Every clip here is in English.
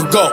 Let's go.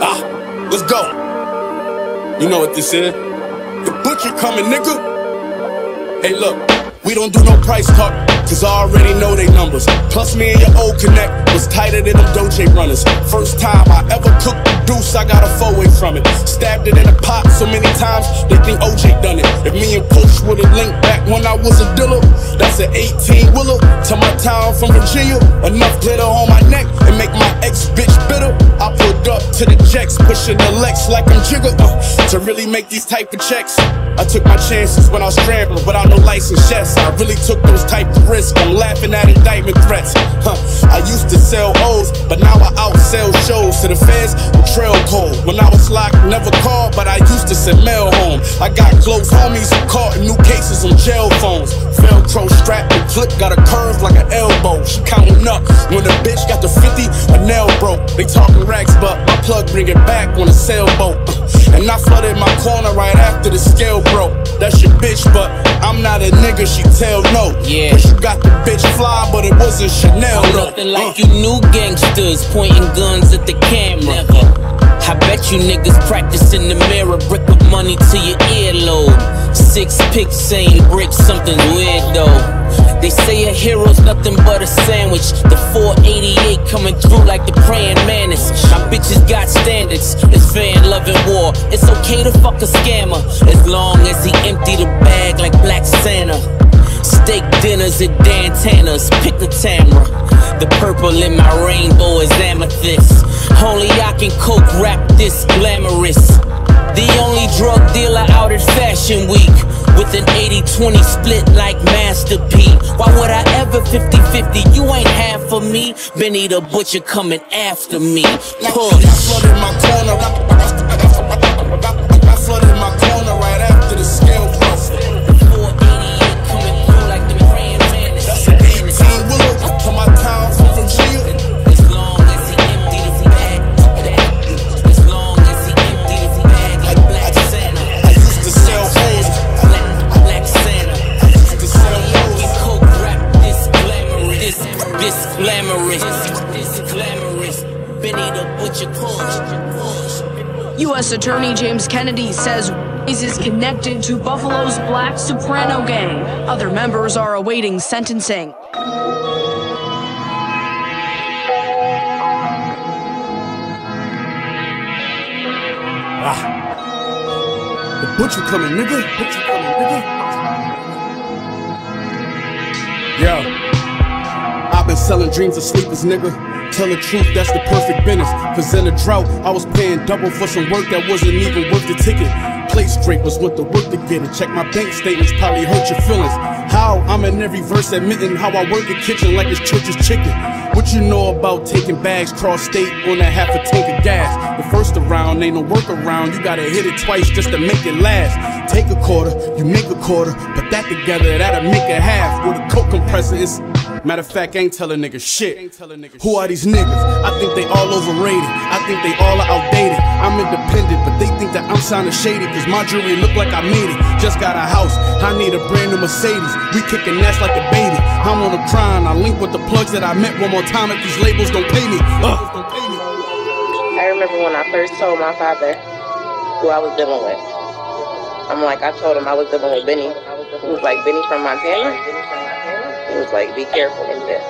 Ah, let's go. You know what this is? The butcher coming, nigga. Hey, look, we don't do no price talk, cause I already know they numbers. Plus, me and your old connect was tighter than them Doje runners. First time I ever cooked the deuce, I got a four way from it. Stabbed it in a pot so many times, they think OJ done it. If me and Push would've linked back when I was a dealer, that's an 18 wheeler to my town from Virginia. Enough glitter on my neck and make my ex bitch bitter. I pulled up to the jacks, pushing the Lex like I'm Jigga. Uh, to really make these type of checks, I took my chances when I was scrambling without no license. Yes, I really took those type of risks. I'm laughing at indictment threats. Huh. I used to sell O's, but now I outsell shows to the feds with trail code. When I was locked, never called, but I used to send mail home. I got close homies who caught in new cases on jail phones. Velcro strap and clip got a curve like an elbow. She counting up when the bitch got the 50, a nail broke. They talking racks, but my plug bring it back on a sailboat. Uh, and I flooded my corner right after the scale broke. That's your bitch, but I'm not a nigga, she tell no. Yeah. Cause you got the bitch fly, but it wasn't Chanel. No. nothing like uh. you new gangsters pointing guns at the camera. Never. I bet you niggas practice in the mirror, brick with money to your earlobe. Six picks saying brick, something weird though. They say a hero's nothing but a sandwich. The 488 coming through like the praying mantis. My bitches got standards. It's fan loving war. It's okay to fuck a scammer as long as he empty the bag like Black Santa. Steak dinners at Dan pick the Tamra. The purple in my rainbow is amethyst. Only I can coke rap this glamorous. The only drug dealer out at Fashion Week with an 80-20 split like Master P. Why would I ever 50-50? You ain't half of me. Benny the Butcher coming after me. I Push. flooded my corner. I flooded my U.S. Attorney James Kennedy says Hayes is connected to Buffalo's Black Soprano gang. Other members are awaiting sentencing. Ah. The butcher coming, nigga. Butcher coming, nigga. Yo, I've been selling dreams of sleepers, nigga. Tell the truth, that's the perfect business. Cause in a drought, I was paying double for some work that wasn't even worth the ticket. Plate scrapers went the work to get it. Check my bank statements, probably hurt your feelings. How I'm in every verse admitting how I work the kitchen like it's church's chicken. What you know about taking bags cross state on that half a tank of gas? The first around ain't no workaround. You gotta hit it twice just to make it last. Take a quarter, you make a quarter, put that together, that'll make a half. With a coke compressor, it's Matter of fact, I ain't telling niggas shit. Who are these niggas? I think they all overrated. I think they all are outdated. I'm independent, but they think that I'm sounding shady. Cause my jewelry look like I made it. Just got a house, I need a brand new Mercedes. We kicking ass like a baby. I'm on a grind, I link with the plugs that I met one more time if these labels don't pay me. Ugh. I remember when I first told my father who I was dealing with. I'm like, I told him I was dealing with Benny. He was like, Benny from Montana? He was like, be careful with this.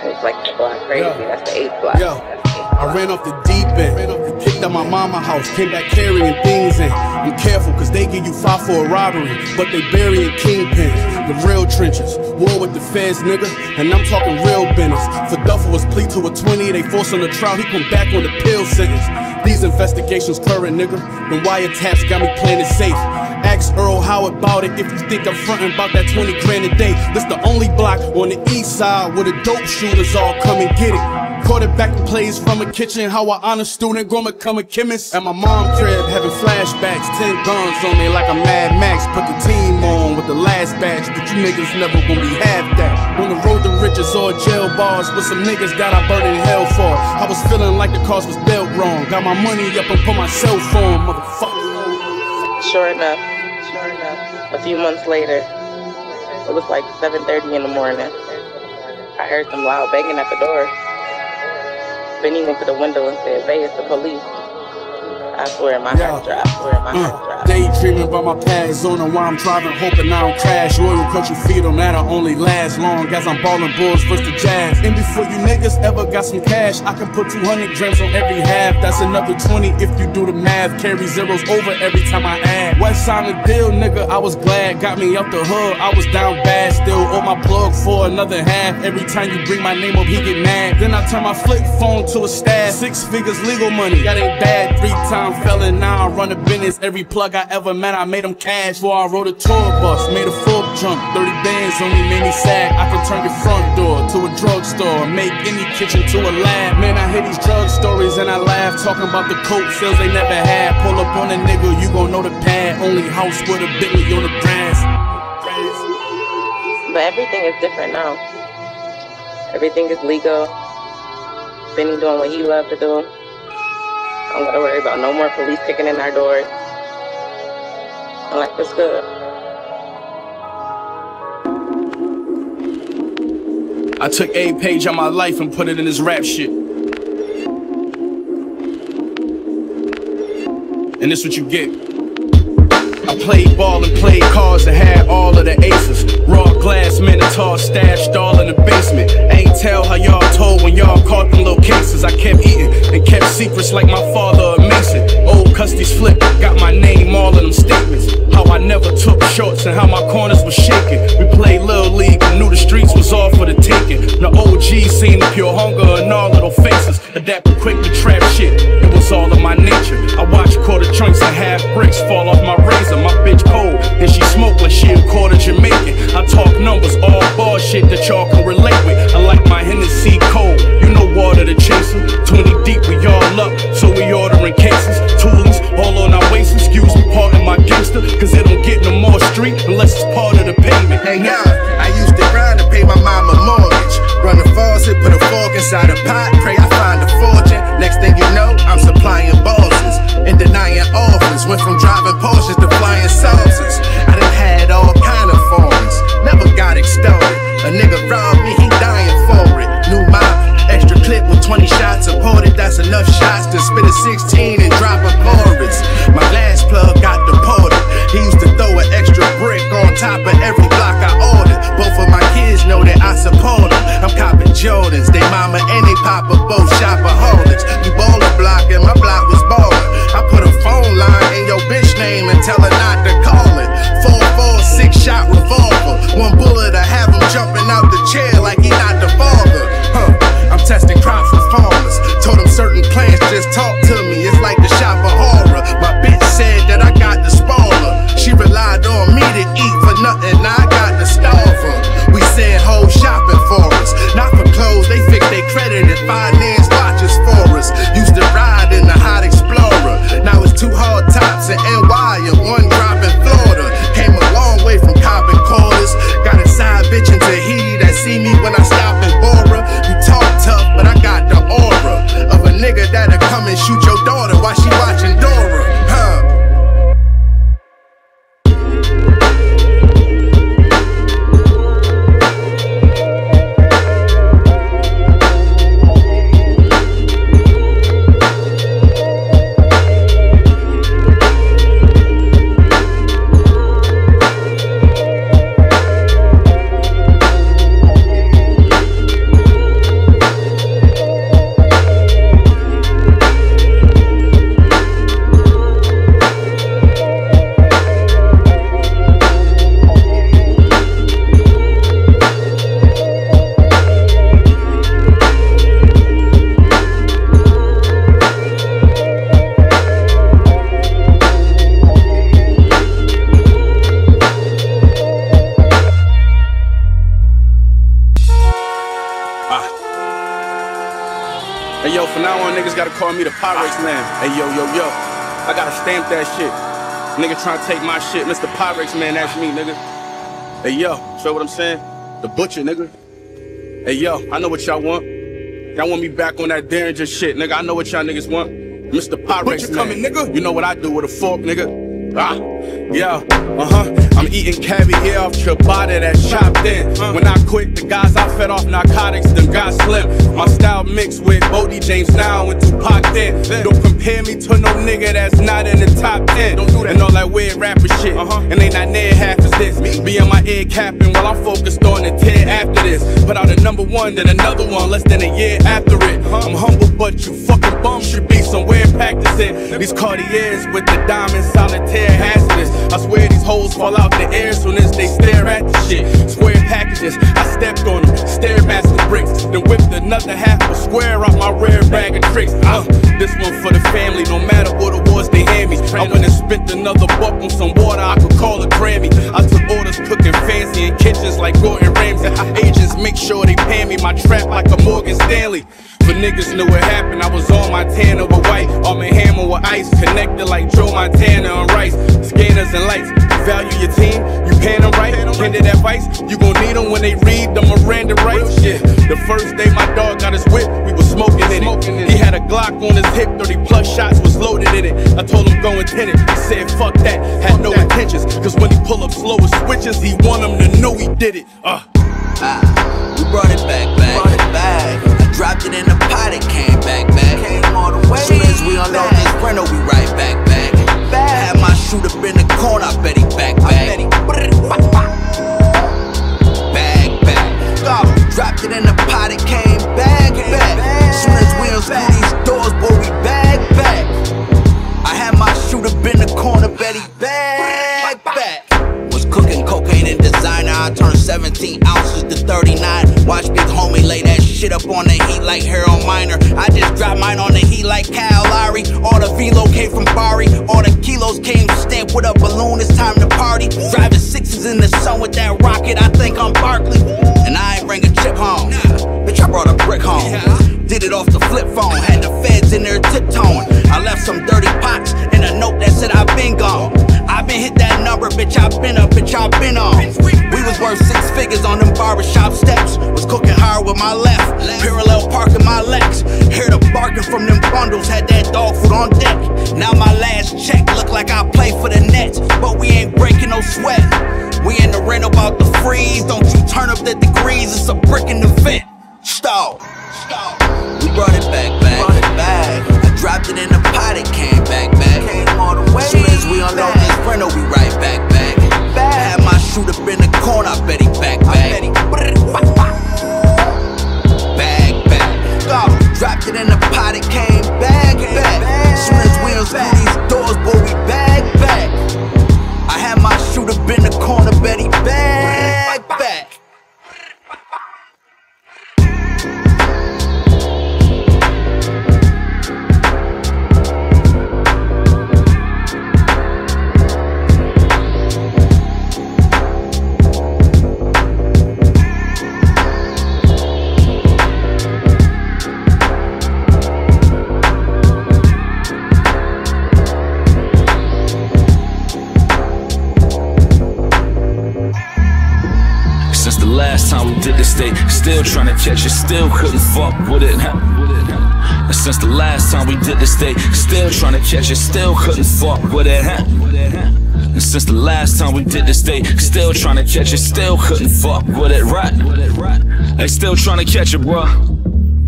It was like the block crazy. Yeah. That's the eighth block. Yo, I ran off the deep end, kicked out my mama house, came back carrying things in. I'm careful, cause they give you five for a robbery, but they burying kingpins. The real trenches, war with the feds, nigga, and I'm talking real business. For Duffel was plea to a 20, they force on the trial, he come back on the pill sentence. These investigations current, nigga. The wiretaps got me playing it safe. Ask Earl how about it if you think I'm frontin' about that 20 grand a day. This the only block on the east side where the dope shooters all come and get it. Quarterbacking plays from a kitchen, how a honor student gonna become a chemist. At my mom crib, having flashbacks, 10 guns on me like a Mad Max. Put the team on with the last batch, but you niggas never gonna be half that. On the road to riches or jail bars with some niggas that I burned in hell for. I was feeling like the cause was built wrong. Got my money up and put my cell phone, motherfucker. Sure enough, a few months later, it was like 7.30 in the morning. I heard some loud banging at the door. Benny went to the window and said, Bay, it's the police. I swear my Yeah. heart dropped. Swear my Uh, heart dropped. daydreaming about my past zone and while I'm driving, hoping I don't crash. You feed them, that'll only last long as I'm balling bulls versus the jazz. And before you niggas ever got some cash, I can put 200 grams on every half. That's another 20 if you do the math. Carry zeros over every time I add. West of the deal, nigga, I was glad. Got me up the hood, I was down bad. Still owe my plug for another half. Every time you bring my name up, he get mad. Then I turn my flip phone to a stash. Six figures legal money, that ain't bad. Three time felon, now I run a business. Every plug I ever met, I made them cash. Before I rode a tour bus, made a full jump. 30 bands only made me sad. I can turn your front door to a drugstore. Make any kitchen to a lab. Man, I hear these drug stories and I laugh. Talking about the coke sales they never had. Pull up on a nigga, you gon' know the pad. Only house with a Bentley on the grass. But everything is different now. Everything is legal. Benny doing what he loved to do. I don't gotta worry about no more police kicking in our doors. Life is good. I took a page out my life and put it in this rap shit. And this what you get. Played ball and played cards and had all of the aces. Raw glass, minotaur stashed all in the basement. Ain't tell how y'all told when y'all caught them little cases. I kept eating and kept secrets like my father Old Custy's flip, got my name all in them statements. How I never took shorts and how my corners was shaking. We played Little League and knew the streets was all for the taking. The OG seen the pure hunger in all little faces. Adapted quick to trap shit. It was all of my nature. I watched quarter chunks and half bricks fall off my razor. My bitch cold, and she smoke like she a quarter Jamaican. I talk numbers, all bullshit that y'all can relate with. I like my Hennessy cold. You know water to chase 'em. 20 deep, we all up, so we ordering cases. Toolings all on our waist. Excuse me, pardon my gangster, cause it don't get no more street unless it's part of the pavement. Hey now, I used to grind to pay my mama mortgage. Run a faucet, put a fork inside a pot, pray I find a fortune. Next thing you know, I'm supplying bosses and denying offers. Went from driving Porsches to flying saucers. I done had all kind of forms, never got extorted. A nigga robbed me, he dying for it. New extra clip with 20 shots supported. That's enough shots to spit a 16 and drop a chorus. My glass plug got deported. He used to throw an extra brick on top of every block I ordered. Both of my kids know that I support them. I'm copping Jordans. They mama and they papa both shopaholics. We baller block and my block was ballin'. I put a phone line in your bitch name and tell her not to call it. Four, four, six shot revolver. One bullet, I have him jumping out the chair like he not the father. Huh. I'm testing crops for farmers. Told them certain plants just talk to me. It's like the shop of horror. My bitch said that I got the spoiler. She relied on me to eat for nothing. Now I got the starve. Take my shit. Mr. Pyrex man, that's me, nigga. Hey yo, feel what I'm saying? The butcher, nigga. Hey yo, I know what y'all want. Y'all want me back on that Derringer shit, nigga. I know what y'all niggas want. Mr. Pyrex Butcher man. coming, nigga. You know what I do with a fork, nigga. Ah, yeah, uh huh. I'm eating caviar off ciabatta that's chopped in. When I quit, the guys I fed off narcotics, them got slim. My style mixed with Boldy James now and Tupac then. Don't compare me to no nigga that's not in the top 10. Don't do that. And all that weird rapper shit. Uh-huh. And they not near half as this. Me. Be on my ear capping while I'm focused on the tear after this. Put out a number one, then another one less than a year after it. Uh-huh. I'm humble, but you fucking bum should be somewhere practicing. These Cartiers with the diamond solitaire hazardous. I swear these hoes fall out the air soon as they stare at the shit. Square packages, I stepped on them, stairmaster bricks, then whipped another half a square out my rare bag of tricks. Uh, this one for the family, no matter what awards they hand me. I went and spent another buck on some water, I could call a Grammy. I took orders cooking fancy in kitchens like Gordon Ramsay. Agents make sure they pay me my trap like a Morgan Stanley. For niggas knew what happened, I was on my Tanner with white, on my hammer with ice, connected like Joe Montana on rice. Scanners and lights, you value your team, you pay them right. Candid advice, you gon' need them when they read the Miranda rights. Yeah, the first day my dog got his whip, we was smoking in it. He had a Glock on his hip, 30 plus shots was loaded in it. I told him go and tend it. He said fuck that, had no intentions. Cause when he pull up slow with switches, he want them to know he did it. Uh. Ah, we brought it back, back, brought it back. Dropped it in the pot, it came back, back. Came all the way. Soon as we unload this rental, we right back, back. back. Had my shooter in the corner, I bet he back, back. Bag, back. Dropped it in the pot, it came back, back. Soon as we unscrew these doors, boy, we bag, back. I had my shooter in the corner, bet he back, back. Designer. I turned 17 ounces to 39. Watch big homie lay that shit up on the heat like Harold Miner. I just dropped mine on the heat like Kyle Lowry. All the velo came from Bari. All the kilos came stamped with a balloon. It's time to party. Driving sixes in the sun with that rocket. I think I'm Barkley. And I ain't bring a chip home. Bitch, I brought a brick home. Did it off the flip phone. Had the feds in there tiptoeing. I left some dirty pots and a note that said I've been gone. Been hit that number, bitch. I've been up, bitch. I've been on. We was worth six figures on them barbershop steps. Was cooking hard with my left. Parallel parking my Lex. Hear the barking from them bundles. Had that dog food on deck. Now my last check look like I play for the Nets. But we ain't breaking no sweat. We in the rent about the freeze. Don't you turn up the degrees. It's a brick in the vent. Stall. Catch it, still couldn't fuck with it. And since the last time we did this, they still trying to catch it, still couldn't fuck with it. And since the last time we did this, they still trying to catch it, still couldn't fuck with it, right? They still trying to catch it, bruh.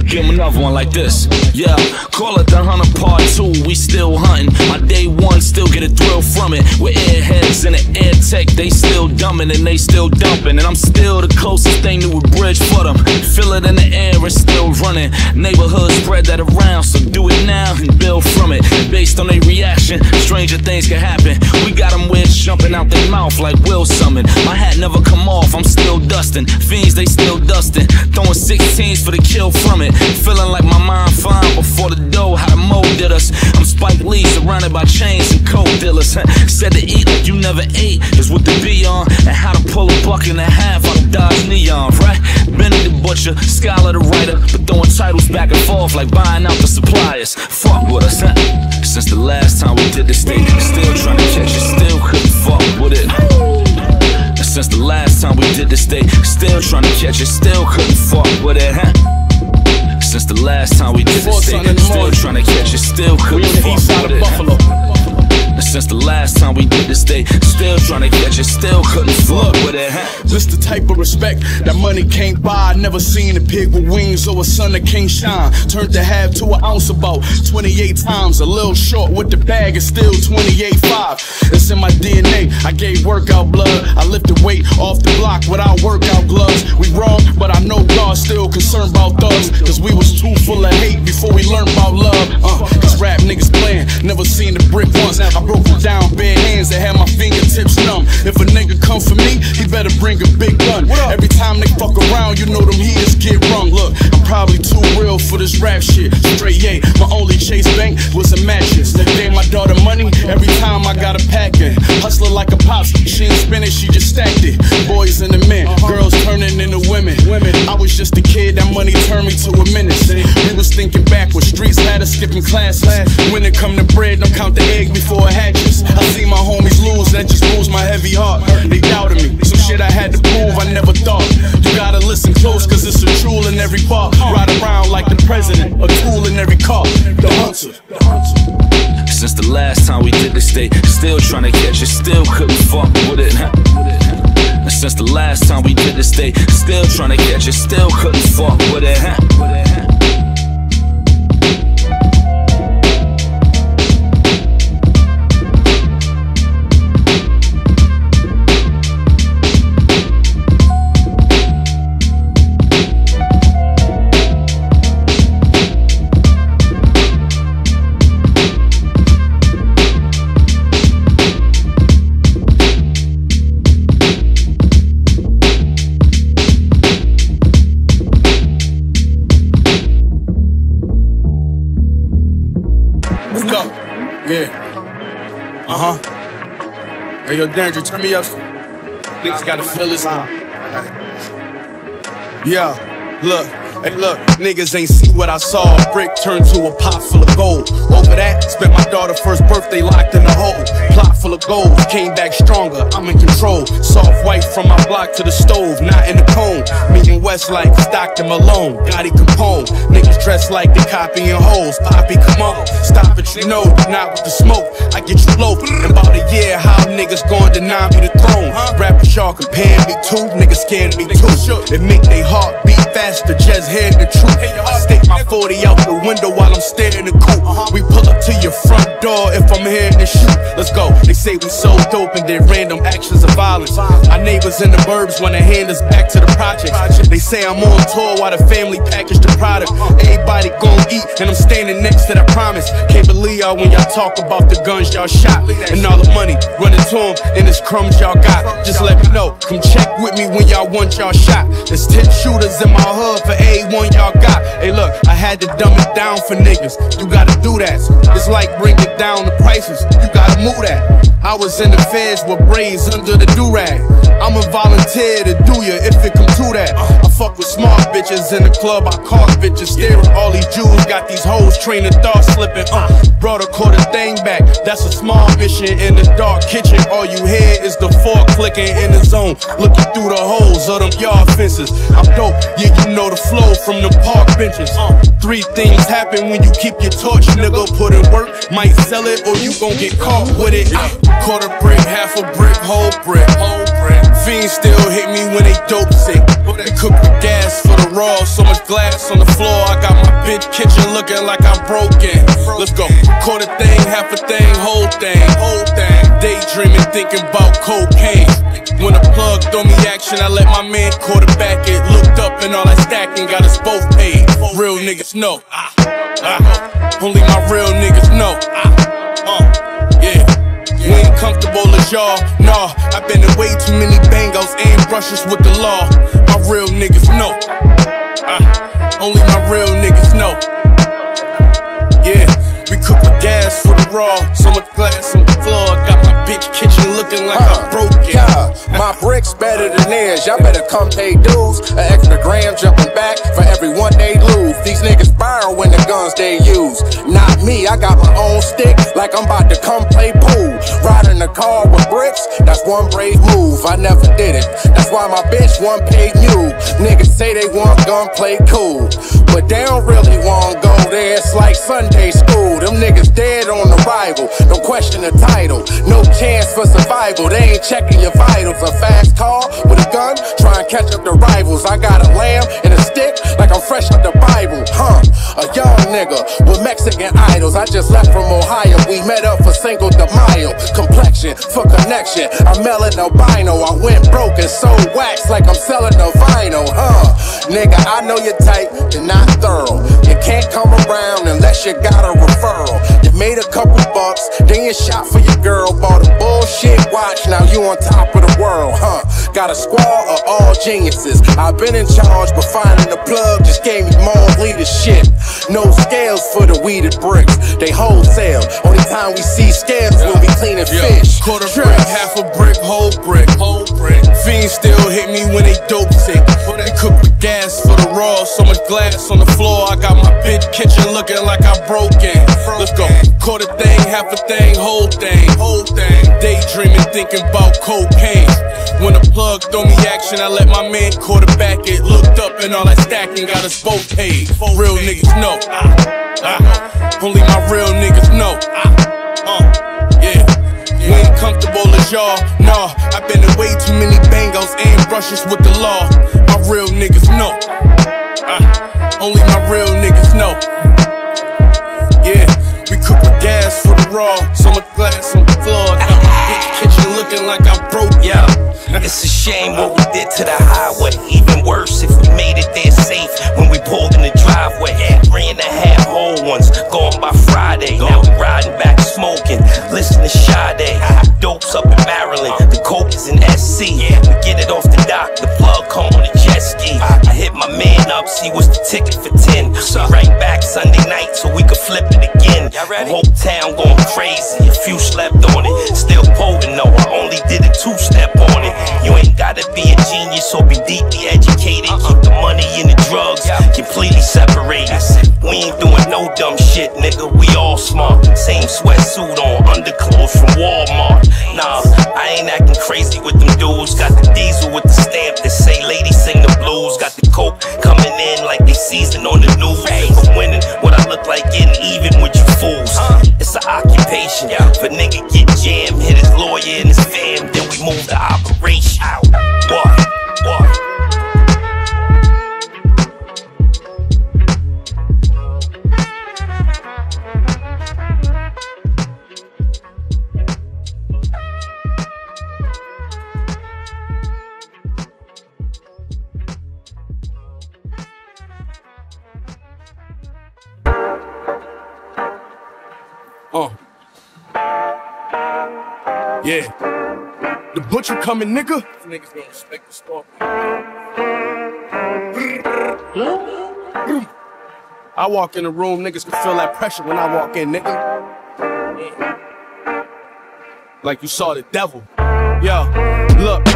Give another one like this. Yeah, call it the hunter part two. We still hunting. My day one still get a thrill from it. With airheads and the air tech, they still dumbing and they still dumping. And I'm still the closest thing to a bridge for them. Feel it in the air, it's still running. Neighborhood spread that around, so do it now and build from it. Based on their reaction, stranger things can happen. We got them with jumping out their mouth like Will Summon. My hat never come off, I'm still dusting. Fiends, they still dusting. Throwing 16s for the kill from it. Feeling like my mind fine before the dough, how the mo did us. I'm Spike Lee, surrounded by chains and coke dealers. Said to eat like you never ate is what to be on. And how to pull a buck and a half out of Dodge Neon, right? Benny the Butcher, Scholar the writer, but throwing titles back and forth like buying out the suppliers. Fuck with us, huh? Since the last time we did this thing, still trying to catch it, still couldn't fuck with it. Since the last time we did this thing, still trying to catch it, still couldn't fuck with it, huh? Since the last time we did this thing, still trying to catch it, still couldn't fuck with it. Buffalo. And Since the last time we did this, they still trying to catch it, still couldn't fuck with it. Just the type of respect that money can't buy. Never seen a pig with wings or a sun that can't shine. Turned the half to an ounce about 28 times. A little short with the bag, it's still 28.5. It's in my DNA. I gave workout blood. I lifted weight off the block without workout gloves. We wrong, but I know God's still concerned about thugs. Cause we was too full of hate before we learned about love. Uh, cause rap niggas playing, never seen the brick once. I broke it down, bare hands that had my fingertips numb. If a nigga come for me, he better bring a big gun. Every time they fuck around, you know them heaters get rung. Look, I'm probably too real for this rap shit. Straight yay, my only chase bank was a mattress. They gave my daughter money every time I got a packet. Hustler like a pops, she ain't spin it, she just stacked it. Boys and the men, girls turning into women. Women, I was just a kid, that money turned me to a menace. We was thinking backwards, streets us skipping classes. When it come to bread, don't count the egg before it hatches. I see my homies lose, that just moves my heavy heart. They doubted me, some shit I had to prove, I never thought. You gotta listen close, cause it's a jewel in every part. Ride around like the president, a tool in every car. The hunter. Since the last time we did this, they still trying to catch it, still couldn't fuck with it. Since the last time we did this, they still trying to catch it, still couldn't fuck with it. Danger, turn me up. Niggas gotta feel this. Yeah, look. Hey, look, niggas ain't see what I saw. A brick turned to a pot full of gold. Over that, spent my daughter's first birthday locked in a hole. Plot full of gold, came back stronger. I'm in control. Soft white from my block to the stove, not in the cone. Meeting West like Stockton Malone, Gotti Capone. Niggas dressed like they copying hoes. Poppy, come on, stop it, you know, not with the smoke. I get you low. In about a year, how niggas gon' deny me the throne? Rappers y'all compare me to, niggas scared me too. It make they heart beat faster, just hear the truth. I stick my 40 out the window while I'm staring the coupe. We pull up to your front door if I'm here to shoot. Let's go. They say we so dope and did random actions of violence. Our neighbors in the burbs wanna hand us back to the projects. They say I'm on tour while the family package the product. Everybody gon' eat and I'm standing next to that promise. Can't believe y'all when y'all talk about the guns y'all shot and all the money running to them and it's crumbs y'all got. Just let me know. Come check with me when y'all want y'all shot. There's 10 shooters in my hood for A1 y'all got. Hey, look, I had to dumb it down for niggas. You gotta do that. It's like bringing down the prices. You gotta move that. I was in the feds with braids under the do-rag. I'm a volunteer to do ya if it come to that. I fuck with smart bitches in the club, I call bitches staring. All these Jews got these hoes training thoughts slipping. Uh, brought a quarter thing back. That's a small mission in the dark kitchen. All you hear is the fork clicking in the zone, looking through the holes of them yard fences. I'm dope, yeah, you know the flow from the park benches. Uh, three things happen when you keep your torch, nigga. Put in work, might sell it or you gon' get caught with it. Quarter brick, half a brick, whole brick, whole brick. Fiends still hit me when they dope sick. They cook the gas for the raw, so much glass on the floor. I got my bitch kitchen looking like I'm broken. Let's go. Quarter thing, half a thing, whole thing, whole thing. Daydreaming, thinking about cocaine. When the plug throw me action, I let my man quarterback it. Looked up and all that stacking got us both paid. Real niggas know. Ah, ah. Only my real niggas know. Ah, uh, comfortable as y'all. Nah, I've been in way too many bangos and brushes with the law. My real niggas know. Ah, only my real niggas know. Yeah, we cook with gas for the raw. So much glass on the floor. Got my bitch kitchen looking like I'm broken. Yeah, my bricks better than theirs. Y'all better come pay dues. An extra gram jumping back for every one they lose. These niggas borrow when the guns they use. Not me, I got my own stick like I'm about to come play pool. Riding in the car with bricks, that's one brave move. I never did it. That's why my bitch one paid you. Niggas say they want gun play cool, but they don't really want go there. It's like Sunday school. Them niggas dead on arrival. Don't question the title. No chance for survival. They ain't checking your vitals. A fast car with a gun, try and catch up the rivals. I got a lamb and a stick like I'm fresh out the Bible, huh? A young nigga with Mexican idols. I just left from Ohio. We met up for Cinco de Mayo. Complexion for connection. I'm melon albino. I went broke and sold wax like I'm selling a vinyl, huh? Nigga, I know you're tight, you're not thorough. You can't come around unless you got a referral. You made a couple bucks, then you shot for your girl. Bought a bullshit watch, now you on top of the world, huh? Got a squad of all geniuses. I've been in charge, but finding the plug just gave me more leadership. No scales for the weeded bricks, they wholesale. Only time we see scales when we cleaning fish. Quarter brick, half a brick, whole brick, whole brick. Fiends still hit me when they dope sick. They cook with gas for the raw, so much glass on the floor. I got my bitch kitchen looking like I broke it. Let's go. Quarter thing, half a thing, whole thing, whole thing. Daydreaming, thinking about cocaine. When the plug throw me action, I let my man quarterback it. Looked up and all that stacking got us both paid. Real niggas know. Ah, only my real niggas know. Uh, yeah. We ain't comfortable as y'all. Nah, I've been in way too many bangos and brushes with the law. My real niggas know. Ah, only my real niggas know. Gas for the raw. So much glass on the floor. Looking like I'm broke. Yeah, it's a shame what we did to the highway. Even worse if we made it there safe when we pulled in the driveway. Three and a half whole ones gone by Friday. Now we riding back smoking, listening to Sade. Dopes up in Maryland, the coke is in SC. We get it off the dock, the plug come on a jet ski. I hit my man up, see what's the ticket for 10. We right back Sunday night so we could flip it again. The whole town going crazy, a few slept on it. Still potent though, I only did a two step on it. You ain't gotta be a genius or be deeply educated. Keep the money and the drugs completely separated. We ain't doing no dumb shit, nigga. We all smart. Same sweatsuit on, underclothes from Walmart. Nah, I ain't acting crazy with them dudes. Got the diesel with the stamp that say ladies sing the blues. Got the coke coming in like they season on the news. For winning, what I look like getting even with you fools. It's an occupation. For nigga get jammed, hit his lawyer and his fam, then we move the operation. Out. What? What? The butcher coming, nigga. Niggas gonna respect the stalk. I walk in the room, niggas can feel that pressure when I walk in, nigga. Like you saw the devil. Yo, look.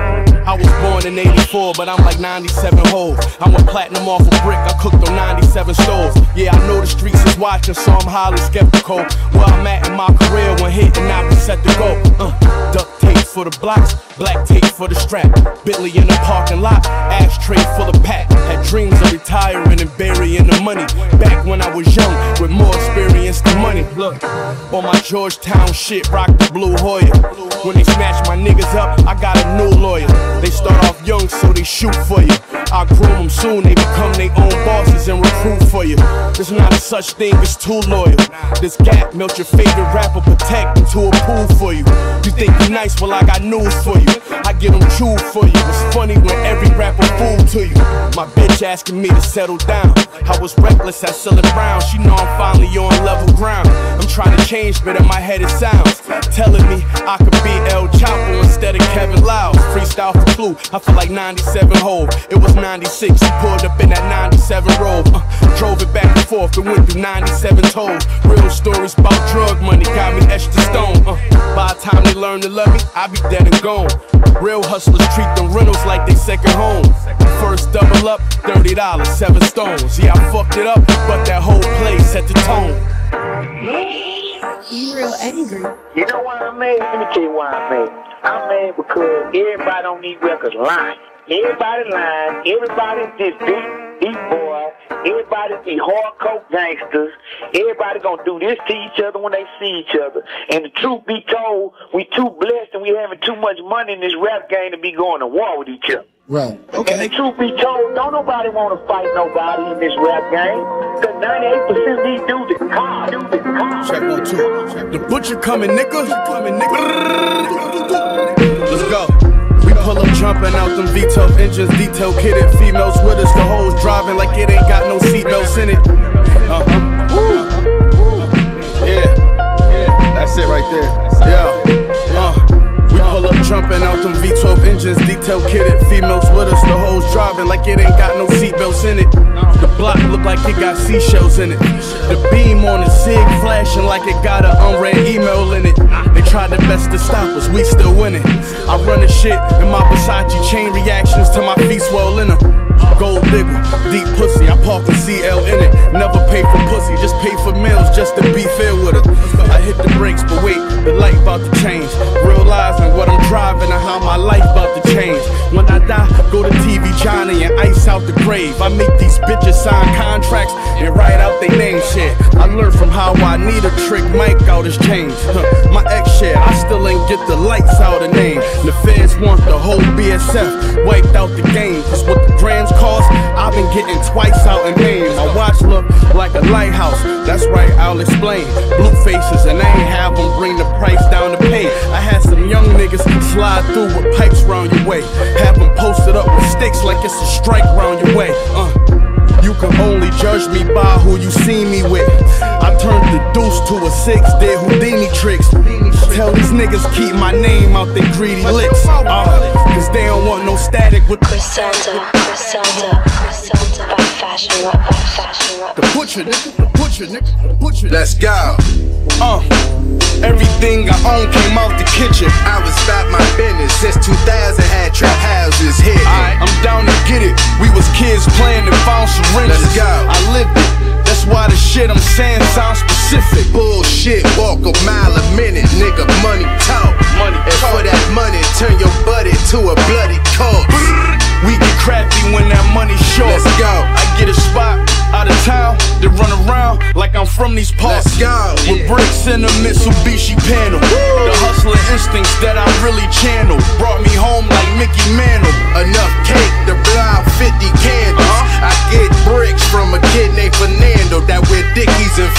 I was born in 84, but I'm like 97 hoes. I'm a platinum off a brick, I cooked on 97 stoves. Yeah, I know the streets is watching, so I'm highly skeptical. Where I'm at in my career when hitting, I be set to go. Uh, tape for the blocks, black tape for the strap. Bentley in the parking lot, ashtray full of pack. Had dreams of retiring and burying the money. Back when I was young, with more experience than money. Look, on my Georgetown shit, rock the blue Hoya. When they snatch my niggas up, I got a new lawyer. They start off young, so they shoot for you. I groom them soon, they become their own bosses and recruit for you. There's not a such thing as too loyal. This gap melt your favorite rapper, protect into a pool for you. You think you're nice, well I got news for you. I get them chewed for you. It's funny when every rapper fool to you. My bitch asking me to settle down. I was reckless at Silly Brown. She know I'm finally on level ground. I'm trying to change, but in my head it sounds telling me I could be El Chapo instead of Kevin Loud. Freestyle for Clue. I feel like 97 Hov. It was 96. He pulled up in that 97 robe. Uh, drove it back and forth and went through 97 toes. Real stories about drug money got me to stone. Uh, by the time they learn to love me, I be dead and gone. Real hustlers treat them rentals like they second home. First double up, $30, seven stones. Yeah, I fucked it up, but that whole place set the tone. He real angry. You know why I'm mad? Let me tell you why I'm mad. I'm mad because everybody on these records lying. Everybody lying. Everybody just beat these boys. Everybody be hardcore gangsters. Everybody gonna do this to each other when they see each other. And the truth be told, we too blessed and we having too much money in this rap game to be going to war with each other. Right. Okay. And the truth be told, don't nobody want to fight nobody in this rap game. Cause 98% of these dudes is cops. Dudes is cops. Check one, two. The butcher coming, nigga. Coming, nigga. Let's go. Pull up jumping out them V12 engines, detail kitted females with us. The hoes driving like it ain't got no seatbelts in it. Uh huh. Yeah. Yeah. That's it right there. Yeah. Jumping out them V12 engines, detail kitted females with us. The hoes driving like it ain't got no seatbelts in it. The block look like it got seashells in it. The beam on the SIG flashing like it got an unread email in it. They tried their best to stop us, we still winning. I run the shit in my Versace chain reactions to my feet swell in them. Gold digger, deep pussy, I park the CL in it. Never pay for pussy, just pay for meals just to be fair with it. I hit the brakes, but wait, the light about to change. Realizing what I'm driving and how my life about to change. When I die, go to TV Johnny and ice out the grave. I make these bitches sign contracts and write out their name shit. I learned from how I need a trick Mike out his chains. Huh, my ex shit, I still ain't get the lights out of name. The feds want the whole BSF wiped out the game. Cause what the grams cost, I've been getting twice out in name. My watch look like a lighthouse. That's right, I'll explain. Blue faces and I ain't have them bring the price down to pay. I had some young niggas slide through with pipes round your way. Have them posted up with sticks like it's a strike round your way. Uh. You can only judge me by who you see me with. I turned the deuce to a six, did Houdini tricks. Tell these niggas keep my name out they greedy lips. Uh, Cause they don't want no static with Griselda, Griselda by fashion rock, fashion rock. the butcher, nigga, the butcher, nigga, the butcher. Let's go. Uh, everything I own came out the kitchen. I was about my business since 2000. Had trap houses hit. Alright, I'm down to get it. We was kids playing and found syringes. Let's go. I lived it. That's why the shit I'm saying sounds specific. Bullshit, walk a mile a minute, nigga. Money talk. Money and talk. for that money, turn your buddy to a bloody corpse. Crappy when that money's short. Let's go. I get a spot out of town to run around like I'm from these parts. With bricks in a Mitsubishi panel. The hustling instincts that I really channel brought me home like Mickey Mantle. Enough cake to blow 50 candles. Uh-huh. I get bricks from a kid named Fernando that wear Dickies and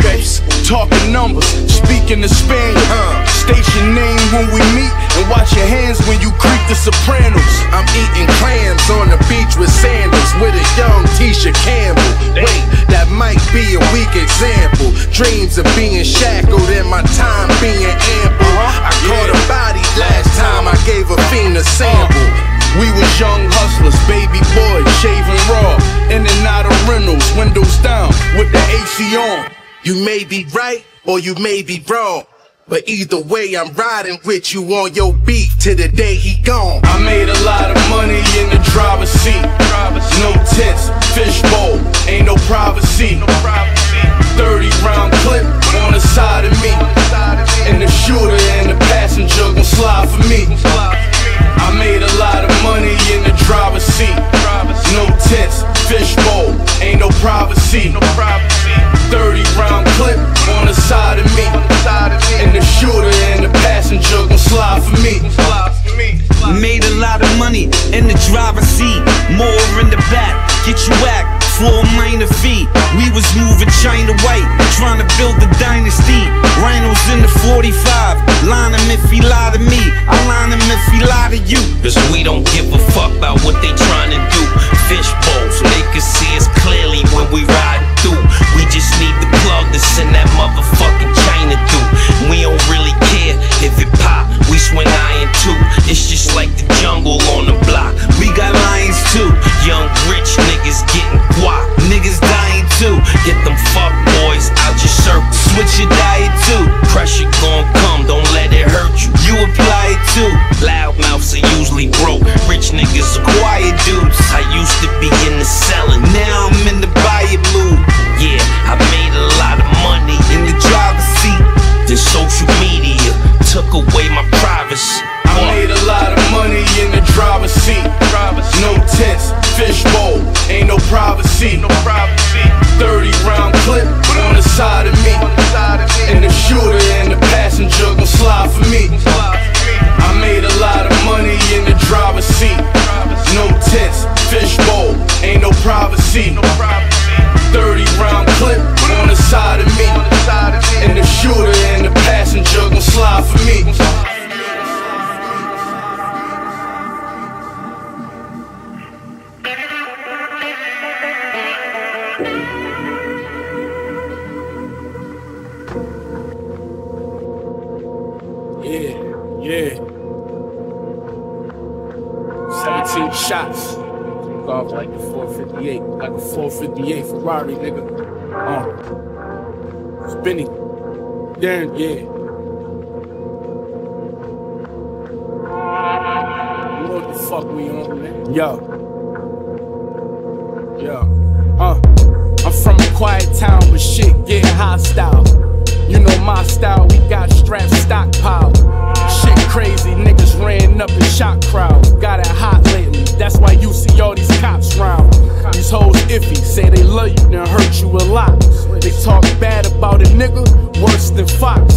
Okay, talking numbers, speaking the Spaniard. Huh. State your name when we meet and watch your hands when you creep the Sopranos. I'm eating clams on the beach with sandals with a young Tisha Campbell. Wait, that might be a weak example. Dreams of being shackled and my time being ample. Uh-huh. I caught a body last time I gave a fiend a sample. We was young hustlers, baby boys, shaving raw. In and out of rentals, windows down, with the AC on. You may be right or you may be wrong. But either way, I'm riding with you on your beat till the day he gone. I made a lot of money in the driver's seat. No tents, fishbowl, ain't no privacy. 30 round clip on the side of me. And the shooter and the passenger gon' slide for me. I made a lot of money in the driver's seat. No tents, fishbowl, ain't no privacy. 30 round clip on the side of me. And the shooter and the passenger gon' slide for me. Made a lot of money in the driver's seat. More in the back, get you whacked. Floor minor feet. We was moving China white, trying to build a dynasty. Rhinos in the 45, line him if he lie to me. I line him if he lie to you. Cause we don't give a fuck about what they trying to do. Fishbowl, so they can see us clearly when we ride through. We just need the plug to send that motherfucking China through. We don't really care if it pop, we swing iron too. It's just like the jungle on the block. We got lions too. Young rich niggas getting guap. Niggas dying too. Get them fuck boys out your circle. Switch your diet too. Pressure gon' come, don't let it hurt you. You apply it too. Loud mouths are usually broke. Rich niggas are took away my 458 Ferrari, nigga. Uh, spinning. Darren, yeah. You know what the fuck we on, man? Yo. Yo. Uh. I'm from a quiet town, but shit getting hostile. You know my style, we got straps stockpiled. Shit crazy, niggas ran up in shot crowds. Got it hot lately, that's why you see all these cops round. These hoes iffy, say they love you, then hurt you a lot. They talk bad about a nigga, worse than Fox.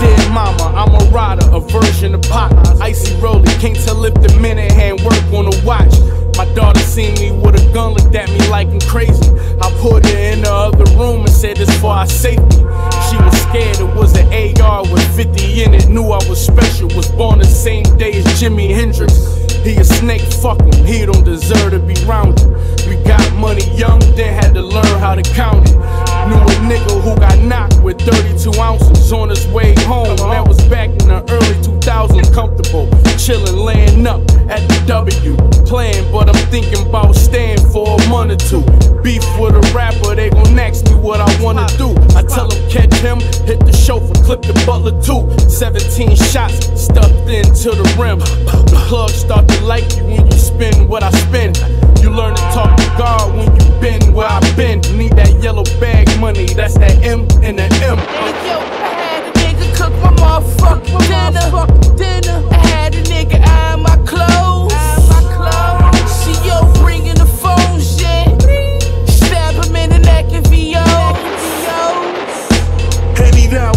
Dear mama, I'm a rider, a version of pop. Icy rolling, can't tell if the minute hand work on the watch. My daughter seen me with a gun, looked at me like I'm crazy. I put her in the other room and said this for our safety. She was scared it was an AR with 50 in it. Knew I was special, was born the same day as Jimi Hendrix. He a snake, fuck him, he don't deserve to be rounded. We got money young, then had to learn how to count it. Knew a nigga who got knocked with 32 ounces on his way home. That was back in the early 2000s, comfortable, chillin', laying up at the W. Playing, but I'm thinking about staying for a month or two. Beef with a rapper, they gon' ask me what I wanna do. I tell them catch him, hit the chauffeur, clip the butler too. 17 shots stuffed into the rim. The plug start to like you when you spin what I spin. You learn to talk to God when you been where I've been. Need that yellow bag money, that's that M and the M. Yo, I had a nigga cook my motherfucking dinner. dinner. I had a nigga iron my clothes.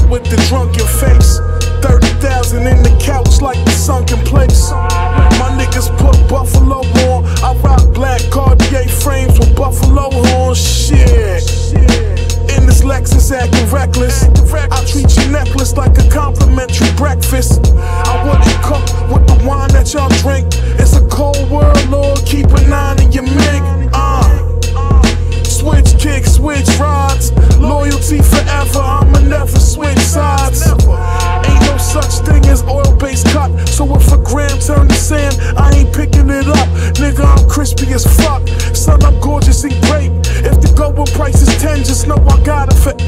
With the drunken face. 30,000 in the couch like the sunken place. My niggas put Buffalo on. I rock black Cartier frames with Buffalo horns. Shit. In this Lexus acting reckless. I treat your necklace like a complimentary breakfast. I wouldn't cook with the wine that y'all drink. It's a cold world, Lord. Keep an eye on your mig. Uh. Switch kicks, switch rods. Loyalty forever, I'ma never switch sides. Such thing as oil based cut. So if a gram turn to sand, I ain't picking it up. Nigga, I'm crispy as fuck. Son, I'm gorgeous and great. If the going price is 10, just know I got it for 8.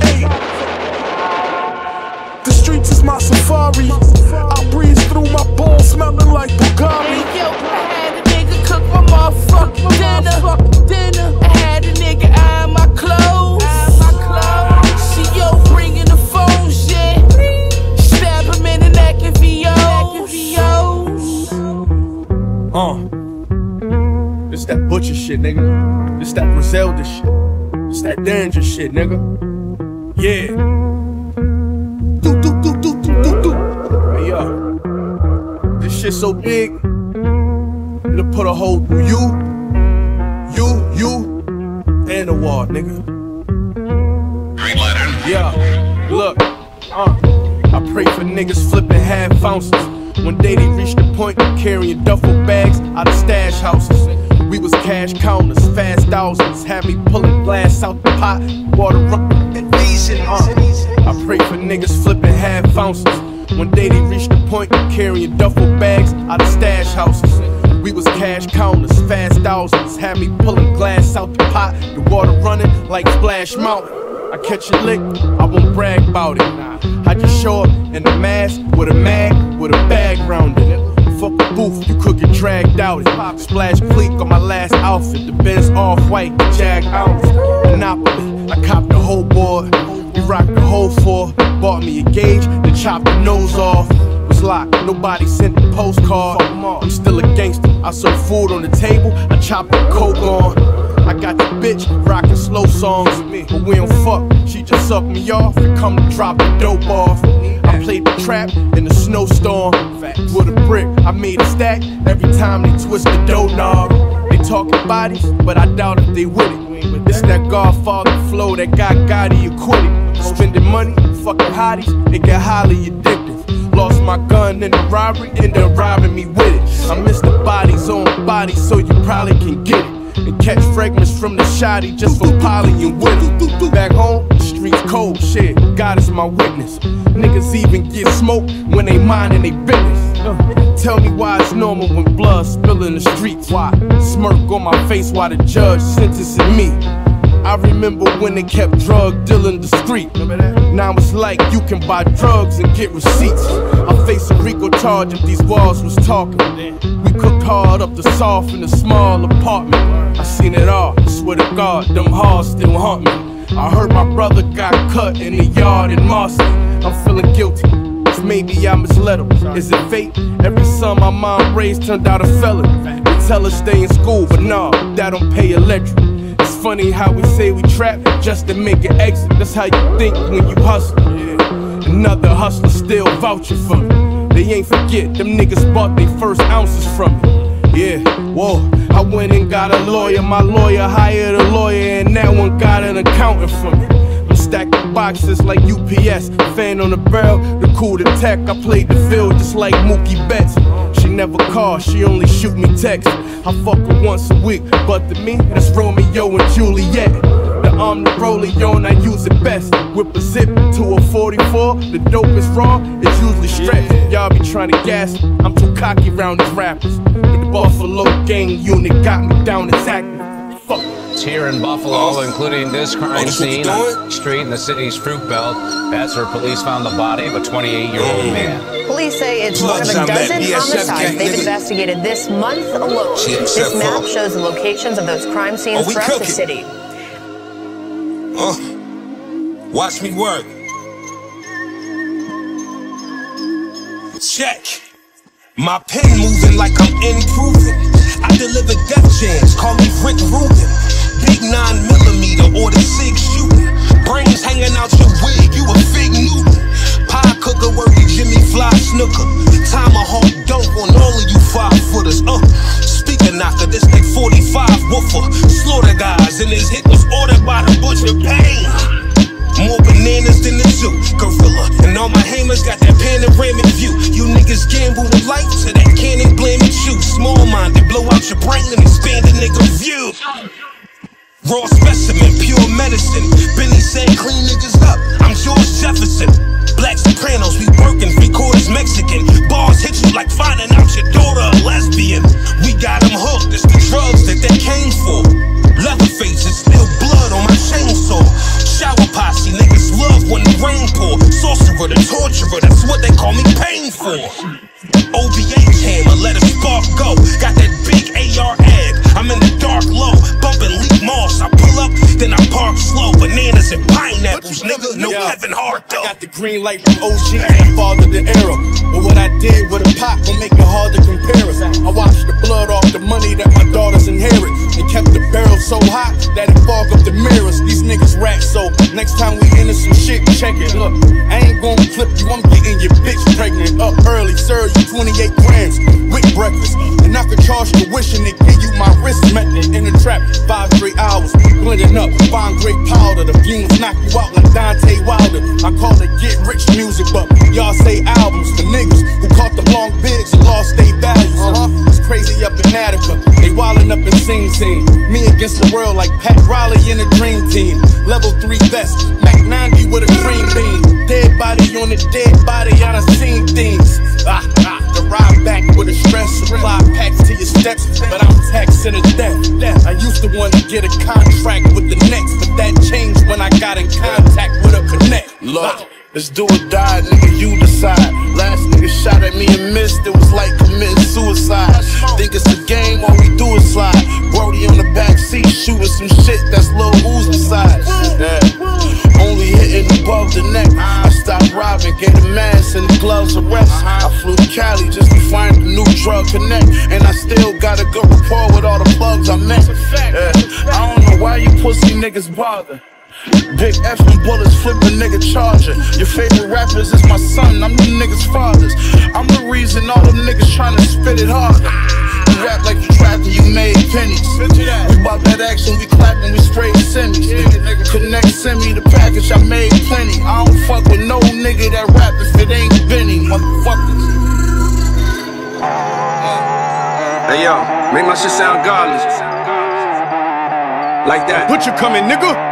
The streets is my safari. I breeze through my balls, smelling like Bulgari. Yo, I had a nigga cook my motherfucking dinner. dinner. I had a nigga iron my clothes. See yo ringing the phone shit. Uh. This that butcher shit, nigga. This that Griselda shit. This that danger shit, nigga. Yeah. Do, do, do, do, do, do, do. Hey, yo. This shit so big. It'll put a hole through you, you, you, and the wall, nigga. Yeah, look, uh, I pray for niggas flipping half ounces. One day they reach the point of carrying duffel bags out of stash houses. We was cash counters, fast thousands. Had me pulling glass out the pot, water run. Uh, I pray for niggas flipping half ounces. One day they reach the point of carrying duffel bags out of stash houses. We was cash counters, fast thousands. Had me pulling glass out the pot, the water running like Splash Mountain. I catch a lick, I won't brag about it. I just show up in a mask with a mag, with a bag round it. Fuck a booth, you could get dragged out it. Splash clique on my last outfit, the Benz off white, the Jag ounce. Monopoly, I copped the whole board. We rocked the whole four. Bought me a gauge, then chopped the nose off. Was locked, nobody sent the postcard. I'm still a gangster, I serve food on the table, I chop the coke on. I got the bitch rocking slow songs with me, but we don't fuck. She just sucked me off and come to drop the dope off. I played the trap in the snowstorm with a brick. I made a stack every time they twist the dough knob. They talking bodies, but I doubt if they with it. It's that Godfather flow that got Gotti acquitted. Spending money, fucking hotties, it get highly addictive. Lost my gun in the robbery, ended up robbing me with it. I miss the bodies on bodies, so you probably can get it. And catch fragments from the shotty just for poly and it. Back home, the streets cold, shit. God is my witness. Niggas even get smoked when they mindin' they business. Tell me why it's normal when blood spill in the streets. Why? Smirk on my face while the judge sentencing me. I remember when they kept drug dealing the street. Now it's like you can buy drugs and get receipts. I face a RICO charge if these walls was talking. We cooked hard up the soft in a small apartment. I seen it all, I swear to God, them halls still haunt me. I heard my brother got cut in the yard in Marcy. I'm feeling guilty. Cause maybe I misled him. Is it fate? Every son my mom raised turned out a felon. They tell us stay in school, but nah, that don't pay electric. It's funny how we say we trap just to make an exit. That's how you think when you hustle. Yeah. Another hustler still vouching for me. They ain't forget them niggas bought their first ounces from me. Yeah, whoa. I went and got a lawyer. My lawyer hired a lawyer, and that one got an accountant for me. I'm stacking boxes like UPS. Fan on the barrel, the cool to tech. I played the field just like Mookie Betts. Never calls, she only shoot me text. I fuck her once a week, but to me, that's Romeo and Juliet. The the rollie on, I use it best. Whip a zip to a 44, the dope is raw, it's usually stretched. Y'all be trying to gas, I'm too cocky round these rappers. The Buffalo gang unit got me down exactly. Fuck. It's here in Buffalo, including this crime scene on street in the city's Fruit Belt. That's where police found the body of a 28-year-old man. Police say it's one of a dozen homicides they've investigated this month alone. This map shows the locations of those crime scenes Oh, throughout the city. Uh, watch me work. Check. My pen moving like I'm improving. I deliver death jams, call me Rick Rubin. Nine millimeter or the six shooting. Brains hanging out your wig, you a fig Newton. Pie cooker, worthy Jimmy Fly Snuka. Tomahawk dunk on all of you five footers. Uh, speaker knocker, this big 45 woofer. Slaughter guys, and his hit was ordered by the butcher Payne. More bananas than the zoo, gorilla. And all my hammers got that panoramic view. You niggas gamble with life, to that cannon blame at you. Small minded, blow out your brain and expand a nigga view. Raw specimen, pure medicine. Benny said clean niggas up. I'm George Jefferson. Black Sopranos, we working three quarters Mexican. Bars hit you like finding out your daughter a lesbian. We got them hooked, it's the drugs that they came for. Leatherface, it's still blood on my chainsaw. Shower posse, niggas love when the rain pour. Sorcerer, the torturer, that's what they call me painful. OVH hammer, let a spark go. Got that big AR ad. I'm in the dark low, bumping leaf then I park slow. Bananas and pineapples, nigga. No Kevin Hart though. I got the green light from OG and father the era. But what I did with a pop will make it hard to compare us. I washed the blood off the money that my daughters inherit and kept the barrel so hot that it fogged up the mirrors. These niggas rap, so next time we into some shit, check it. Look, I ain't gonna clip you, I'm getting your bitch pregnant. Up early, serve you 28 grams with breakfast. And I could charge tuition and give you my wrist method in the trap. Five straight hours, blending up, fine great powder. The fumes knock you out like Deontay Wilder. I call it get rich music, but y'all say albums. The niggas who caught the long bigs and lost their values. Uh-huh. It's crazy up in Attica. They wildin' up in Sing Sing. Me against the world like Pat Riley in a dream team. Level 3 vest, Mac 90 with a green beam. Dead body on a dead body, I done seen things. Ah, ah, the ride back with a stress supply packs to your steps, but I'm taxing to death. I used to get a contract with the next, but that changed when I got in contact with a connect. Look, let's do or die, nigga, you decide. Last nigga shot at me and missed, it was like committing suicide. Think it's a game, all we do is slide. Brody on the back seat, shooting some shit that's low Uzi size. Yeah. Only hitting above the neck. I stopped robbing, gave the mask and the gloves a rest. I flew to Cali just to find a new drug connect. And I still got a good rapport with all the plugs I met. Yeah. I don't know why you pussy niggas bother. Big F and bullets flip a nigga charger. Your favorite rappers is my son, I'm the niggas' fathers. I'm the reason all them niggas trying to spit it harder. You rap like you trapped and you made pennies. We bought that action, we clapping, we straight semis. Connect, send me the package, I made plenty. I don't fuck with no nigga that rap if it ain't Benny, motherfuckers. Hey yo, make my shit sound godless. Like that. What you coming, nigga.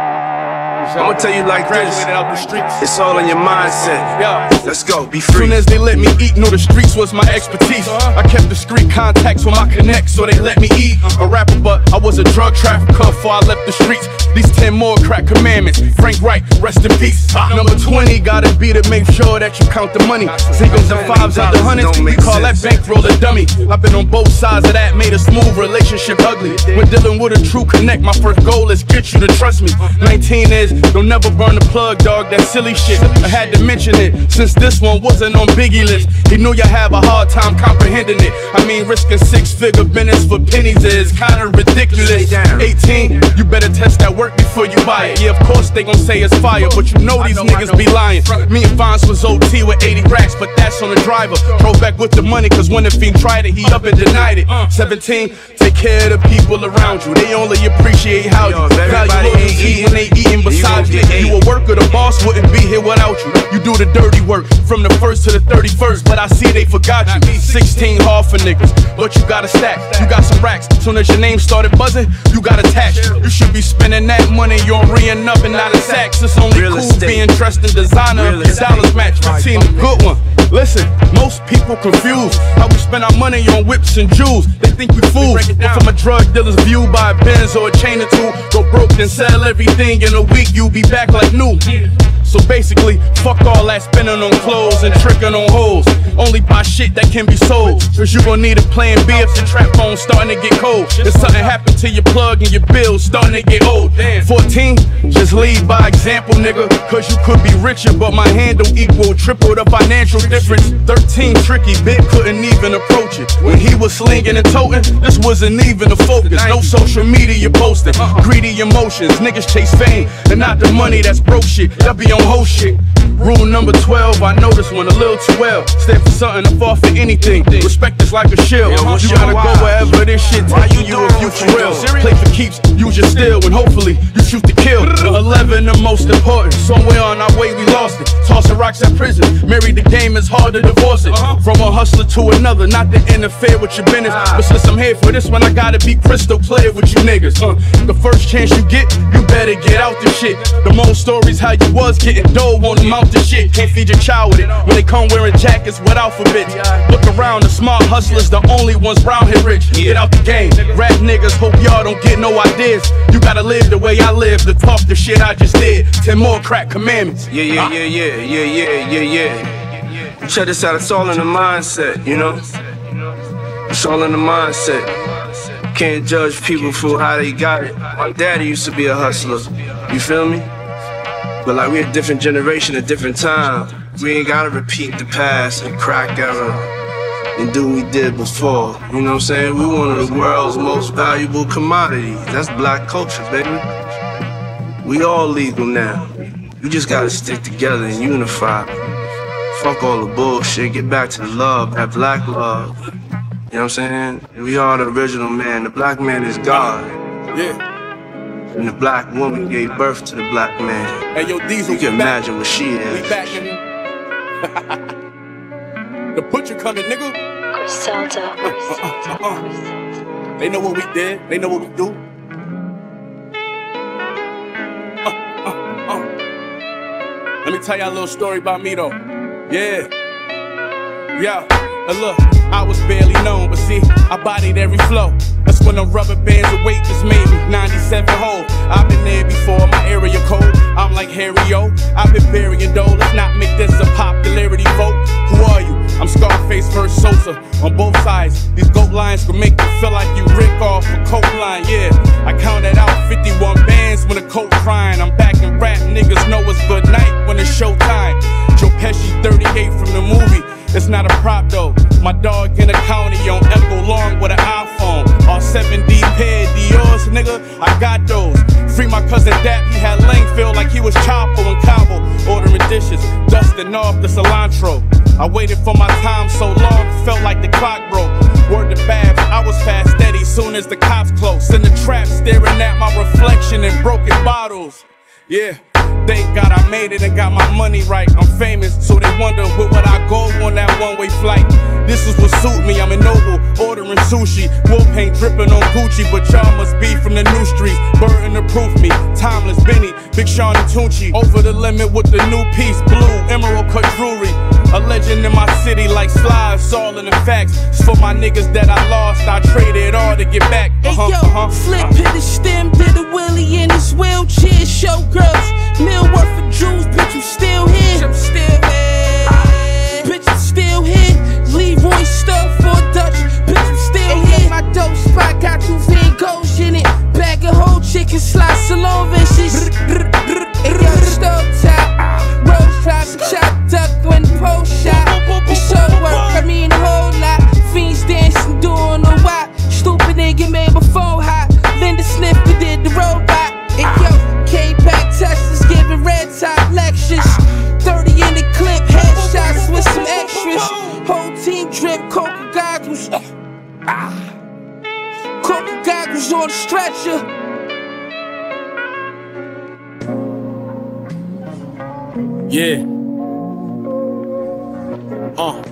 I'ma tell you like this. Graduated out the streets. It's all in your mindset. Let's go, be free. Soon as they let me eat, know the streets was my expertise. Uh-huh. I kept discreet contacts with my connects, so they let me eat. A rapper, but I was a drug trafficker before I left the streets. These 10 more crack commandments. Frank White, rest in peace. Number 20, gotta be to make sure that you count the money. Singles and fives and the hundreds, we call that bankroll a dummy. I've been on both sides of that, made a smooth relationship ugly. When dealing with a true connect, my first goal is get you to trust me. Uh-huh. 19 is, don't never burn the plug, dog, that silly shit. I had to mention it, since this one wasn't on Biggie list. He knew you have a hard time comprehending it. I mean, risking six figure business for pennies is kinda ridiculous. 18, you better test that work before you buy it. Yeah, of course they gon' say it's fire, but you know these niggas be lying. Me and Fonz was OT with 80 racks, but that's on the driver. Drove back with the money, cause when the fiend tried it, he up and denied it. 17, take care of the people around you. They only appreciate how you value loyalty when they eating besides you. You a worker, the boss wouldn't be here without you. You do the dirty work from the first to the 31st, but I see they forgot you. 16 hard for niggas, but you got a stack. You got some racks. Soon as your name started buzzing, you got attached. You should be spending that money on re up and not a sax. It's only Real cool estate. being dressed in designer your dollars match. Seen a good one. Listen, most people confused how we spend our money on whips and jewels. They think we fools. If I'm a drug dealer's view by a Benz or a chain or two, go broke then sell everything in a week, you be back like new. So basically, fuck all that spending on clothes and tricking on hoes. Only buy shit that can be sold. Cause you gon' need a plan B if the trap phone starting to get cold. If something happened to your plug and your bills starting to get old. 14, just lead by example, nigga. Cause you could be richer, but my handle equal triple the financial difference. 13, tricky, big couldn't even approach it. When he was slinging and toting, this wasn't even a focus. No social media posting, greedy emotions. Niggas chase fame and not the money that's broke shit. That be on whole shit. Rule number 12, I know this one a little too well. Stand for something to fall for anything. Respect is like a shield. Yo, You gotta why? go wherever this shit taking you you if you for real. Play for keeps, use your steel, and hopefully you shoot the kill. The 11, the most important. Somewhere on our way, we lost it. Tossing rocks at prison. Married the game, it's hard to divorce it. From a hustler to another, not to interfere with your business. But since I'm here for this one, I gotta be crystal clear with you niggas. Uh, the first chance you get, you better get out the shit. The most stories how you was getting dough on the mouth of shit. Can't feed your child with it when they come wearing jackets with alphabets. Look around, the smart hustlers, the only ones round here rich. Get out the game. Rap niggas, hope y'all don't get no ideas. You gotta live the way I live to talk the shit I just did. Ten more crack commandments. Yeah, yeah, yeah, yeah, yeah, yeah, yeah, yeah. Check this out, it's all in the mindset, you know? It's all in the mindset. Can't judge people for how they got it. My daddy used to be a hustler. You feel me? But like we're a different generation, a different time. We ain't gotta repeat the past and crack era and do what we did before. You know what I'm saying? We're one of the world's most valuable commodities. That's black culture, baby. We all legal now. We just gotta stick together and unify. Fuck all the bullshit. Get back to the love, that black love. You know what I'm saying? We are the original man. The black man is God. Yeah. And the black woman gave birth to the black man. Hey, yo, Diesel, You can we back. imagine what she We is. back, nigga. the butcher coming, nigga. Griselda. They know what we did. They know what we do. Uh, uh, uh. Let me tell y'all a little story about me though. Yeah. Yeah. And look, I was barely known, but see, I bodied every flow. When the rubber bands of weight just made me 97 whole. I've been there before, my area code. I'm like Harry O. I've been burying dough. Let's not make this a popularity vote. Who are you? I'm Scarface versus Sosa on both sides. These goat lines can make you feel like you Rick off a coat line. Yeah, I counted out 51 bands when the coat crying. I'm back in rap. Niggas know it's good night when it's showtime. Joe Pesci 38 from the movie. It's not a prop though. My dog in the county on Echo Long with an iPhone. All 7D pair Dior's, nigga. I got those. Free my cousin Dap, he had length feel like he was Chapo and Cabo. Ordering dishes, dusting off the cilantro. I waited for my time so long, felt like the clock broke. Word to Babs, I was fast steady soon as the cops close. In the trap, staring at my reflection in broken bottles. Yeah, thank God I made it and got my money right. I'm famous, so they wonder where would I go on that one way flight. This is what suit me. I'm in Nobu, ordering sushi. War paint dripping on Gucci, but y'all must be from the new streets. Burton to proof me. Timeless Benny, Big Sean and Tunchi. Over the limit with the new piece. Blue, emerald cut jewelry. A legend in my city like slides, all in the facts. It's for my niggas that I lost. I traded all to get back. Uh-huh, Hey yo, uh-huh. flip hit the stem, did a wheelie in his wheelchair. Show meal worth of jewels, bitch, you still here. I'm still here. Bitch, I'm still here. Leroy stuff for Dutch, bitch, I'm still here. my dope spot got two Van Goghs in it. Bag of whole chicken slice, salon vicious. Hey yo, stove top, rose drop, chop duck when post shot. We show work, I mean a whole lot. Fiends dancing, doing a wop. Stupid nigga made my phone Ah. Coca goggles on the stretcher. Yeah. Uh.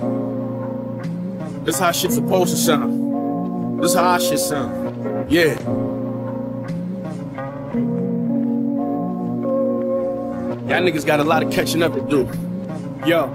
This how shit supposed to sound. This how shit sound. Yeah. Y'all niggas got a lot of catching up to do. Yo.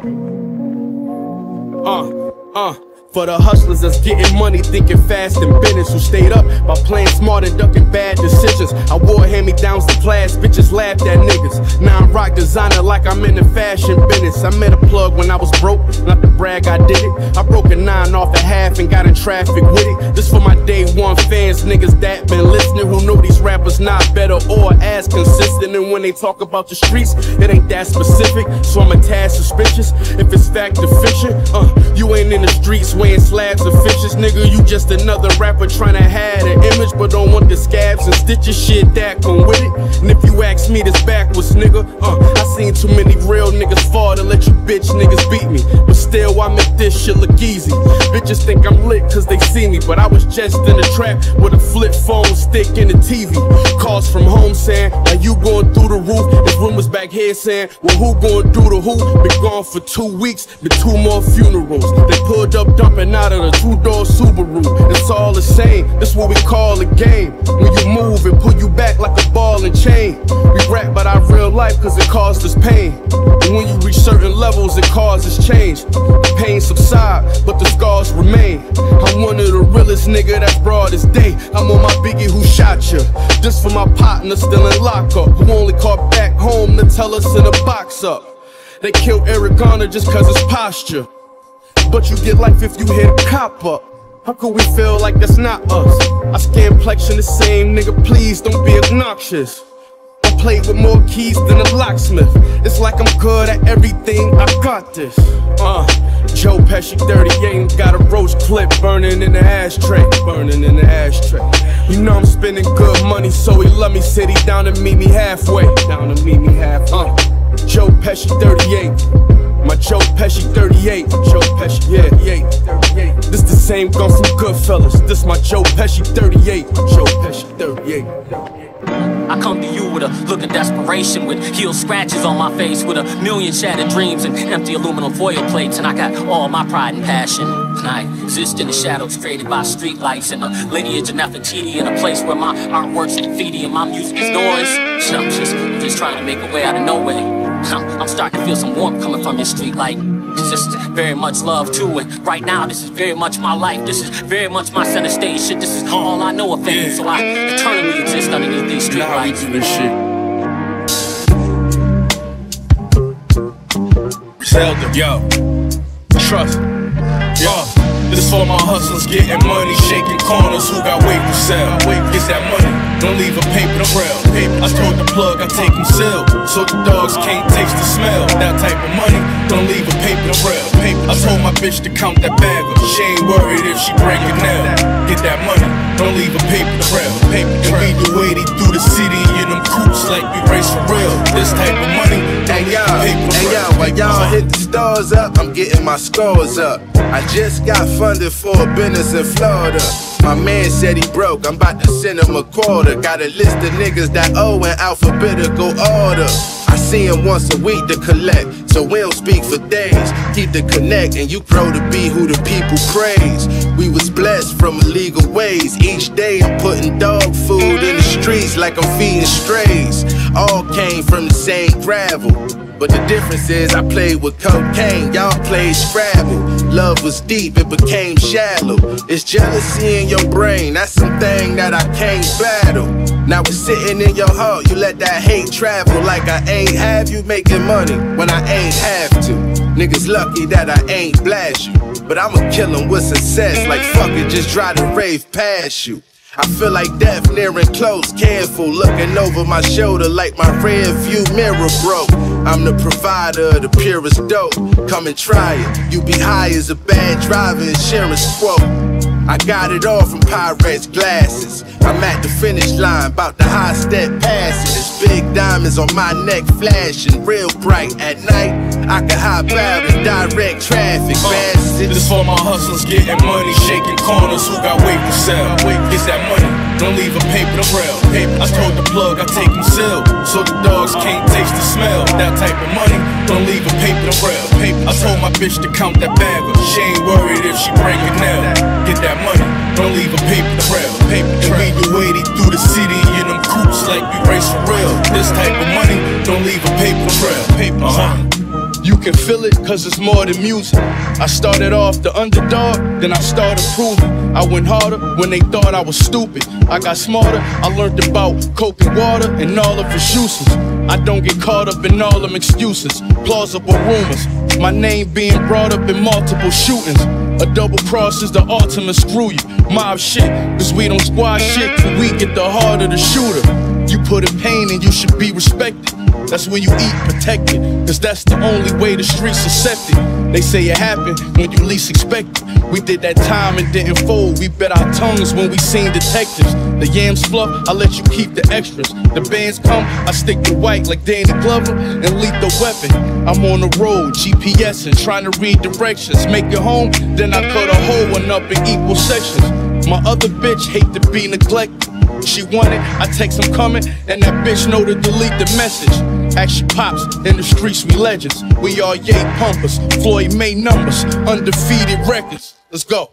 Uh, uh. For the hustlers that's getting money, thinking fast and business, who stayed up by playing smart and ducking bad decisions. I wore hand me downs to class, bitches laughed at niggas. Now I'm rock designer like I'm in the fashion business. I met a plug when I was broke, not to brag, I did it. I broke a nine off a half and got in traffic with it. This for my day one fans, niggas that been listening, who know these rappers not better or as consistent. And when they talk about the streets, it ain't that specific. So I'm a tad suspicious if it's fact or fiction. Uh, you ain't in the streets weighing slabs of fishes, nigga. You just another rapper trying to have an image, but don't want the scabs and stitches shit that come with it. And if you ask me this backwards, nigga, uh, I seen too many real niggas fall to let you bitch niggas beat me. But still, I make this shit look easy. Bitches think I'm lit cause they see me, but I was just in the trap with a flip phone stick in the TV. Calls from home saying, are you going through the roof? There's rumors back here saying, well, who going through the who? Been gone for two weeks, been two more funerals. They pulled up dumping out of the two door Subaru. It's all the same, this what we call a game. When you move and pull you back like a ball and chain. We rap about our real life cause it caused us pain. And when you reach certain levels, it causes change. The pain subside, but the scars remain. I'm one of the realest nigga that's broad as day. I'm on my biggie who shot you. This for my partner still in lockup, who only caught back home to tell us in a box up. They killed Eric Garner just cause his posture. But you get life if you hit a cop up. How could we feel like that's not us? I scan plexion the same, nigga, please don't be obnoxious. I play with more keys than a locksmith. It's like I'm good at everything, I got this. Uh, Joe Pesci 38 got a roach clip burning in the ashtray. Burning in the ashtray. You know I'm spending good money, so he love me, said he down to meet me halfway. Down to meet me halfway. Uh, Joe Pesci 38. My Joe Pesci 38. Joe Pesci, yeah, 38. This the same gun from Goodfellas. This my Joe Pesci 38. Joe Pesci 38. I come to you with a look of desperation, with heel scratches on my face, with a million shattered dreams and empty aluminum foil plates, and I got all my pride and passion. And I exist in the shadows created by streetlights and the lineage of Nefertiti, in a place where my artwork's graffiti and my music is noise. So I'm just, I'm just trying to make a way out of nowhere. I'm, I'm starting to feel some warmth coming from your street light. It's just very much love too, and right now this is very much my life. This is very much my center stage. Shit, this is all I know of fame. So I eternally exist underneath these street Nah, we lights. do this shit. Zelda, yo, trust, yo. This for my hustlers getting money, shaking corners. Who got weight to sell? Get that money, don't leave a paper trail. I told the plug I take sealed, so the dogs can't taste the smell. That type of money, don't leave a paper trail. I told my bitch to count that bag. She ain't worried if she break a nail. Get that money, don't leave a paper trail. And we do 80 through the city in them coops like we race for real. This type of money, don't Hey leave yo, a paper hey trail. yo, while y'all hit the stars up, I'm getting my scores up. I just got funded for a business in Florida. My man said he broke, I'm about to send him a quarter. Got a list of niggas that owe in alphabetical order. I see him once a week to collect. So we don't speak for days. Keep the connect and you grow to be who the people praise. We was blessed from illegal ways. Each day I'm putting dog food in the streets like I'm feeding strays. All came from the same gravel. But the difference is I played with cocaine, y'all played Scrabble. Love was deep, it became shallow. It's jealousy in your brain, that's something that I can't battle. Now it's sitting in your heart, you let that hate travel like I ain't have you making money when I ain't have to. Niggas lucky that I ain't blast you, but I'ma kill 'em with success. Like fuck it, just drive the rave past you. I feel like death nearing close, careful, looking over my shoulder like my rear view mirror broke. I'm the provider of the purest dope. Come and try it. You be high as a bad driver insurance quote. I got it all from Pyrex glasses. I'm at the finish line, about the high step. There's big diamonds on my neck flashing, real bright at night. I can hop out in direct traffic, uh, bastards. This for my hustlers getting money, shaking corners. Who got weight to sell? It's that money. Don't leave a paper trail. I told the plug I take them so the dogs can't taste the smell. That type of money. Don't leave a paper trail. I told my bitch to count that bag up. She ain't worried if she break a nail. Get that money. Don't leave a paper trail. And we do 80 through the city in them coops like we race for real. This type can feel it, cause it's more than music. I started off the underdog, then I started proving. I went harder when they thought I was stupid. I got smarter, I learned about coke and water and all of its uses. I don't get caught up in all them excuses, plausible rumors. My name being brought up in multiple shootings. A double cross is the ultimate screw you. Mob shit, cause we don't squad shit till we get the heart of the shooter. You put in pain and you should be respected. That's when you eat protected, cause that's the only way the streets accept it. They say it happened when you least expect it. We did that time and didn't fold. We bet our tongues when we seen detectives. The yams fluff, I let you keep the extras. The bands come, I stick to white like Danny Glover and lethal weapon. I'm on the road, GPS and trying to read directions. Make it home, then I cut a whole one up in equal sections. My other bitch hate to be neglected. She want it, I text I'm coming, and that bitch know to delete the message. Action pops, in the streets we legends. We all yay pumpers, Floyd May numbers, undefeated records. Let's go.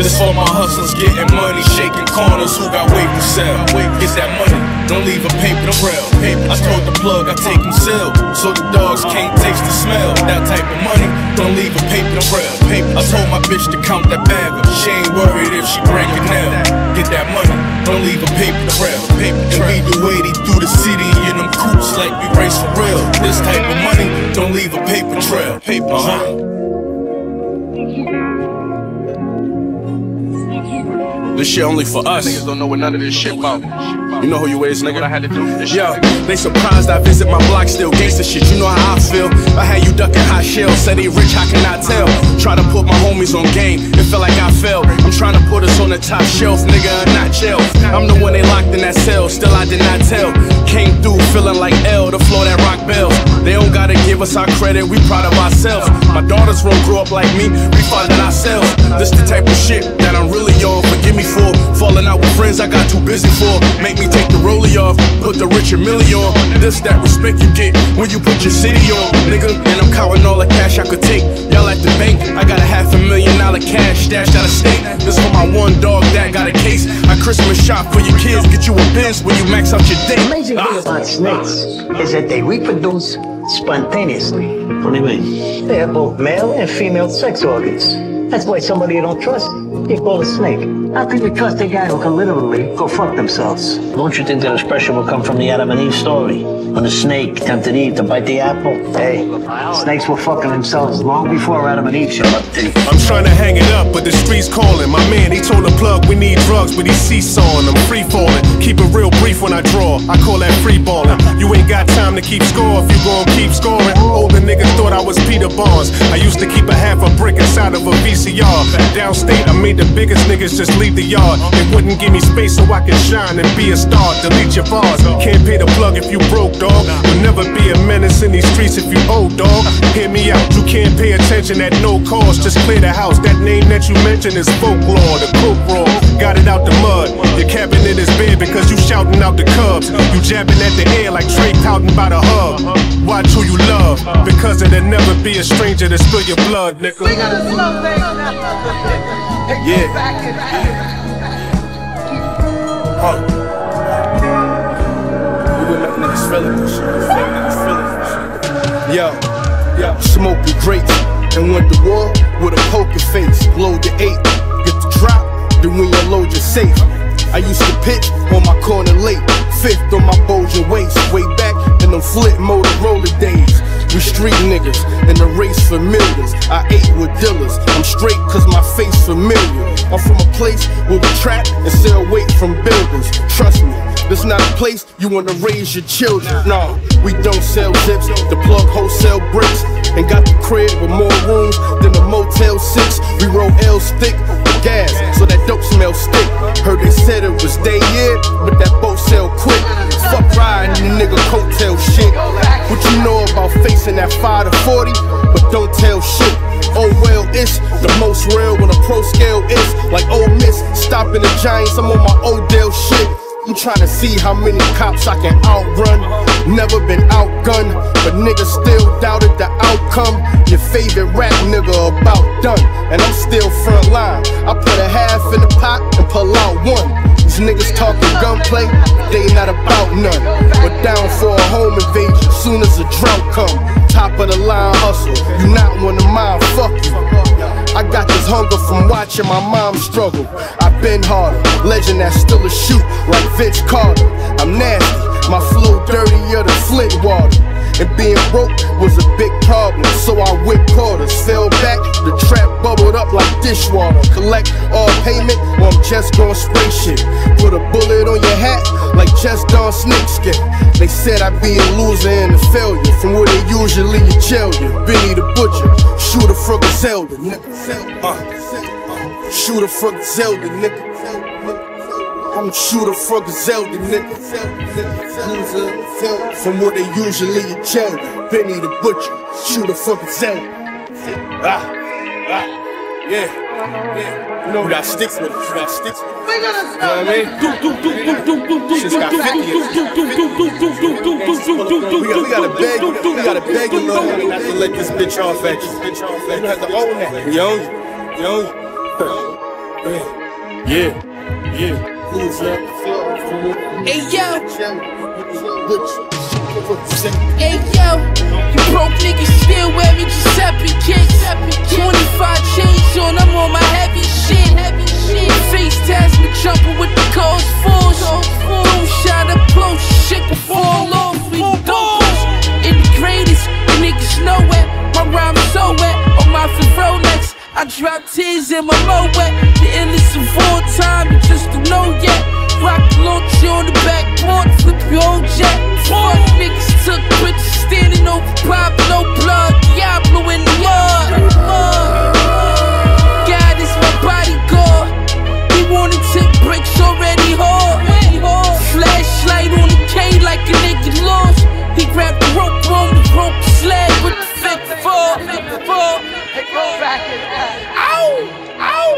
This for my hustlers getting money, shaking corners. Who got weight to sell? Get that money, don't leave a paper trail. I told the plug I take them sealed, so the dogs can't taste the smell. That type of money, don't leave a paper trail. I told my bitch to count that bag up. She ain't worried if she break a nail. Get that money, don't leave a paper trail. And we do 80 through the city in them coops like we race for real. This type of money, don't leave a paper trail. Paper, uh-huh. This shit only for us. Niggas don't know what none of this shit about. You know who you is, nigga. What I had to do for this Yo, they surprised I visit my block, still gangsta shit. You know how I feel. I had you ducking hot shells, said they rich, I cannot tell. Try to put my homies on game, it felt like I failed. I'm trying to put us on the top shelf, nigga, not jail. I'm the one they locked in that cell, still I did not tell. Came through feeling like L, the floor that rock bells. They don't gotta give us our credit, we proud of ourselves. My daughters won't grow up like me, we fathered ourselves. This the type of shit that I'm really on, forgive me for. Falling out with friends I got too busy for. Make me take the rollie off, put the Richard Millie on. This that respect you get when you put your city on, nigga. And I'm counting all the cash I could take. Y'all at the bank, I got a half a million dollar cash stashed out of state. This for my one dog that got a case. I Christmas shop for your kids, get you a Benz when you max out your day. The amazing thing ah. about snakes is that they reproduce spontaneously. What do you mean? They have both male and female sex organs. That's why somebody you don't trust, you call a snake. How can you trust a guy who can literally go fuck themselves? Don't you think that expression will come from the Adam and Eve story? When the snake tempted Eve to bite the apple? Hey, snakes were fucking themselves long before Adam and Eve showed up. I'm trying to hang it up, but the streets calling. My man, he told the plug we need drugs, but he's seesawing. I'm free falling. Keep it real brief when I draw. I call that free balling. You ain't got time to keep score if you gon' keep scoring. Older niggas thought I was Peter Barnes. I used to keep a half a brick inside of a VCR. Downstate, I made the biggest niggas just leave the yard. They wouldn't give me space so I could shine and be a star. Delete your bars. Can't pay the plug if you broke, dog. You'll never be a menace in these streets if you owe, dog. Hear me out. You can't pay attention at no cost. Just clear the house. That name that you mentioned is folklore. The coke raw. Got it out the mud. Your cabinet is bare because you shouting out the cubs. You jabbing at the air like Trey pouting by the hub. Watch who you love, because it'll never be a stranger to spill your blood, nigga. Yeah. Huh. We gonna make niggas feel it this shit. Make niggas feel it shit. Yo, yo, smoking grapes and went to war with a poker face. Load the eight, get the drop, then when you load your safe. I used to pitch on my corner late, fifth on my Bojan waist, way back in them flip. We street niggas in the race for millions. I ate with dealers. I'm straight cause my face familiar. I'm from a place where we trap and sell weight from buildings. Trust me, this not a place you wanna raise your children. No, we don't sell zips, the plug wholesale bricks. And got the crib with more rooms than a Motel 6. We roll L stick with gas, so that dope smell stick. Heard they said it was day in, but that boat sell quick. Fuck riding the nigga coattail shit. What you know about facing that 5 to 40, but don't tell shit. Oh well, it's the most real when a pro scale is like Ole Miss stopping the Giants. I'm on my Odell shit. I'm trying to see how many cops I can outrun. Never been outgunned, but niggas still doubted the outcome. Your favorite rap nigga about done, and I'm still front line. I put a half in the pot and pull out one. These niggas talking gunplay, they not about none. But down for a home invasion, soon as a drought come. Top of the line hustle, you not one of mine, fuck you. I got this hunger from watching my mom struggle. I've been harder, legend that still a shoot like Vince Carter. I'm nasty, my flow dirtier than Flint water. And being broke was a big problem, so I whipped quarters. Fell back, the trap bubbled up like dishwater. Collect all payment, or I'm just gonna spray shit. Put a bullet on your hat, like just on snakeskin. They said I'd be a loser and a failure, from where they usually jail you. Benny the Butcher, shooter from Zelda, nigga. Uh, shooter from Zelda, nigga. I'm a shooter from the Zelda, nigga. From where they usually jail you. Benny the Butcher, shooter from Zelda. Ah, ah, yeah, yeah. You know, we got sticks with it. We got sticks with it. You know what I mean? Shit's got 50 in it. We, got, we gotta beg, we gotta beg you, Lord, not to let this bitch off at you. You don't have to own that. We own you. Own you. Yeah, yeah. Who's up? Hey yo. Hey yo, you broke niggas still wear me Giuseppe kicks. 25 chains on, I'm on my heavy shit. Face task me jumping with the cause force. Boom shot close, shit can fall off. We dopers in the greatest, niggas know it. My rhyme is so wet on my Rolex. I drop tears in my moet. The illest of all time, you just don't know yet. Rock launch on the backboard, flip your own jet. Fuck niggas took pictures standing over pop, no blood. Diablo in the mud. God is my bodyguard. He wanted to bricks already hard. Flashlight on the K like a nigga lost. He grabbed the rope on the rope sled with the fifth fall. Ow! Ow!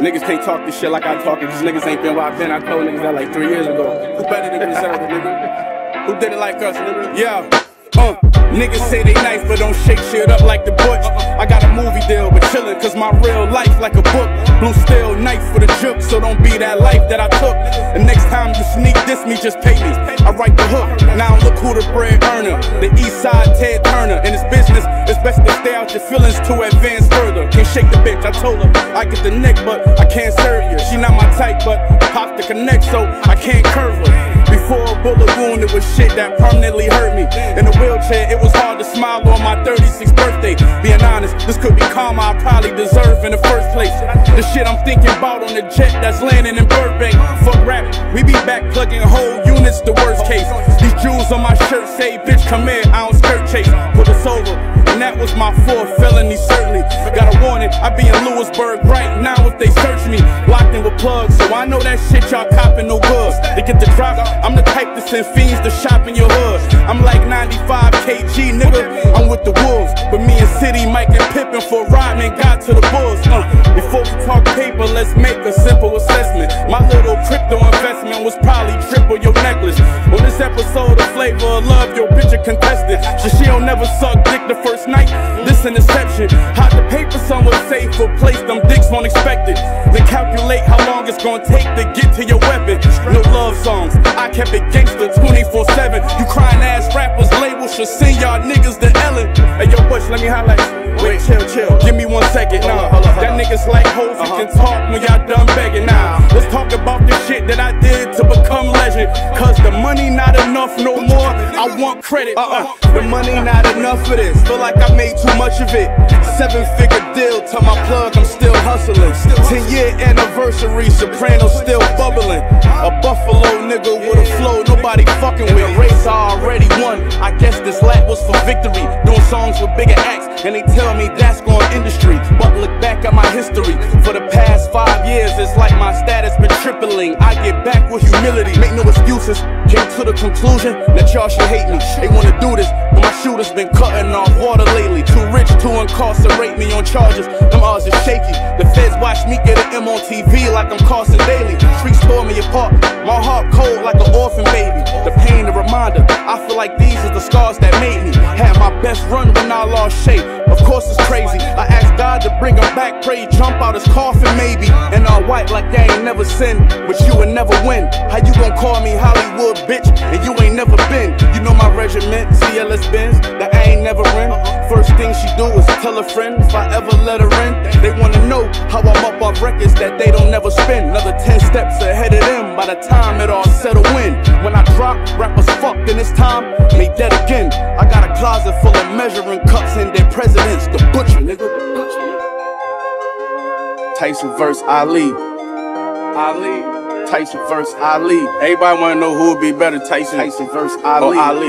Niggas can't talk this shit like I talk it. These niggas ain't been where I've been. I told niggas that like three years ago. Who better than Griselda, nigga? Who did it like us, nigga? Yeah. Uh, niggas say they nice, but don't shake shit up like the butch. I got a movie deal, but chillin', cause my real life like a book. Blue steel knife for the juke, so don't be that life that I took. The next time you sneak this me, just pay me. I write the hook. Now I'm look who the bread earner. The east side Ted Turner. In this business, it's best to stay out your feelings to advance further. Can't shake the bitch, I told her I get the neck, but I can't serve you. She not my type, but pop the connect, so I can't curve her. Before a bullet wound, it was shit that permanently hurt me. In a wheelchair, it was hard to smile on my 36th birthday. Being honest, this could be karma I probably deserve in the first place. The shit I'm thinking about on the jet that's landing in Burbank. Fuck rap, we be back plugging whole units, the worst case. These jewels on my shirt say, bitch, come here, I don't skirt chase. Put us over. And that was my fourth felony, certainly. Got a warning, I be in Lewisburg right now if they search me. Locked in with plugs, so I know that shit y'all copping no good. They get the drop, I'm the type to send fiends to shop in your hood. I'm like 95 kg, nigga. I'm with the wolves. But me and City, Mike and Pippen for Rodman got to the Bulls. Uh, before we talk paper, let's make a simple assessment. My little crypto investment was probably triple your necklace. On this episode of Flavor of Love, your bitch a contestant. So she don't never suck dick the first night. This an exception. Hide the paper somewhere safe or place them dicks won't expect it. Then calculate how long it's gonna take to get to your weapon. No love songs. I kept it gangster 24 7. You crying ass rappers labels should send y'all niggas to Ellen. Hey yo, Bush, let me highlight. Wait, chill, chill. Give me one second. Nah, that niggas like hoes who can talk when y'all done begging. Now, let's talk about the shit that I did to become legend. Cause the money not enough no more. I want credit. Uh-uh. The money not enough for this. Feel like I made too much of it. Seven figure deal to my plug, I'm still hustling. Ten year anniversary, Soprano still bubbling. A Buffalo nigga with a flow nobody fucking with. Race I already won. I guess this lap was for victory. Doing songs with bigger acts, and they tell me that's going industry. But look back at my history. For the past five years, it's like my status been tripling. I get back with humility, make no excuses. Came to the conclusion that y'all should hate me. They wanna do this, but my shooter's been cutting off water lately. Too rich to incarcerate me on charges. Them odds are shaky. The feds watch me get an M on TV like I'm Carson Daly. Streets tore me apart. My heart cold like an orphan baby. The pain, the reminder. I feel like these are the scars that made me. Had my best run when I lost shape. Of course it's crazy. I asked God to bring him back. Pray jump out his coffin maybe. And all white like they ain't never sinned. But you would never win. How you gon' call me Hollywood bitch and you ain't never been? You know my regiment, CLS Benz, that I ain't never in. First thing she do is tell a friend if I ever let her in. They wanna know how I'm up off records that they don't never spin. Another 10 steps ahead of them by the time it all settle in. When I drop, rappers fucked and it's time, made dead again. I got a closet full of measuring cups and their presidents, the butcher, nigga. Tyson verse Ali. Ali. Tyson verse Ali. Everybody wanna know who would be better, Tyson. Tyson verse Ali. Or Ali.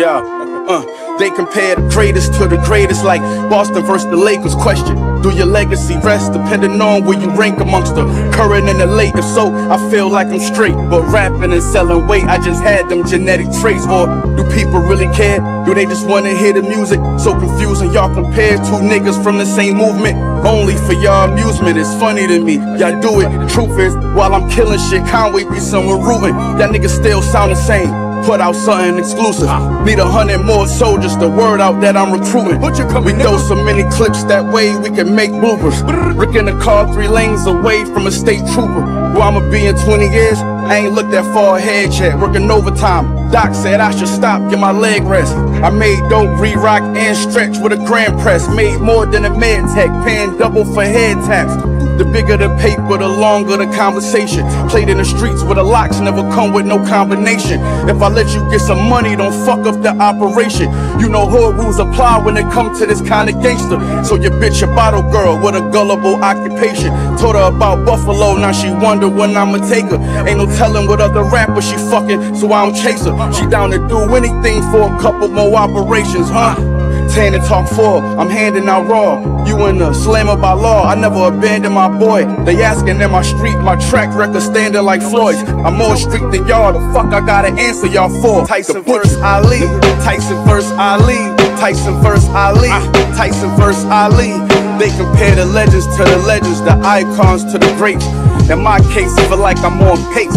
Yeah. Uh, they compare the greatest to the greatest, like Boston versus the Lakers. Question: Do your legacy rest depending on where you rank amongst the current and the late? If so, I feel like I'm straight, but rapping and selling weight, I just had them genetic traits. Or do people really care? Do they just wanna hear the music? So confusing, y'all compare two niggas from the same movement. Only for y'all amusement, it's funny to me. Y'all do it. Truth is, while I'm killing shit, Conway be somewhere rooting. Y'all niggas still sound the same put out something exclusive. Need a hundred more soldiers, the word out that I'm recruiting. We throw so many clips that way we can make bloopers. Rick in the car three lanes away from a state trooper. Where I'ma be in 20 years, I ain't looked that far ahead yet. Working overtime. Doc said I should stop, get my leg rest. I made dope, re-rock, and stretch with a grand press. Made more than a med tech, paying double for head taps. The bigger the paper, the longer the conversation. Played in the streets where the locks never come with no combination. If I let you get some money, don't fuck up the operation. You know hood rules apply when it come to this kind of gangster. So your bitch a bottle girl with a gullible occupation. Told her about Buffalo, now she wonder when I'ma take her. Ain't no telling what other rapper she fucking, so I don't chase her. She down to do anything for a couple more operations, huh? And talk four, I'm handing out raw. You in the slammer by law, I never abandon my boy. They asking in my street, my track record standing like Floyd's. I'm more street than y'all, the fuck I gotta answer y'all for. Tyson versus Ali, Tyson versus Ali, Tyson versus Ali, ah. Tyson versus Ali. They compare the legends to the legends, the icons to the greats. In my case, feel like I'm on pace.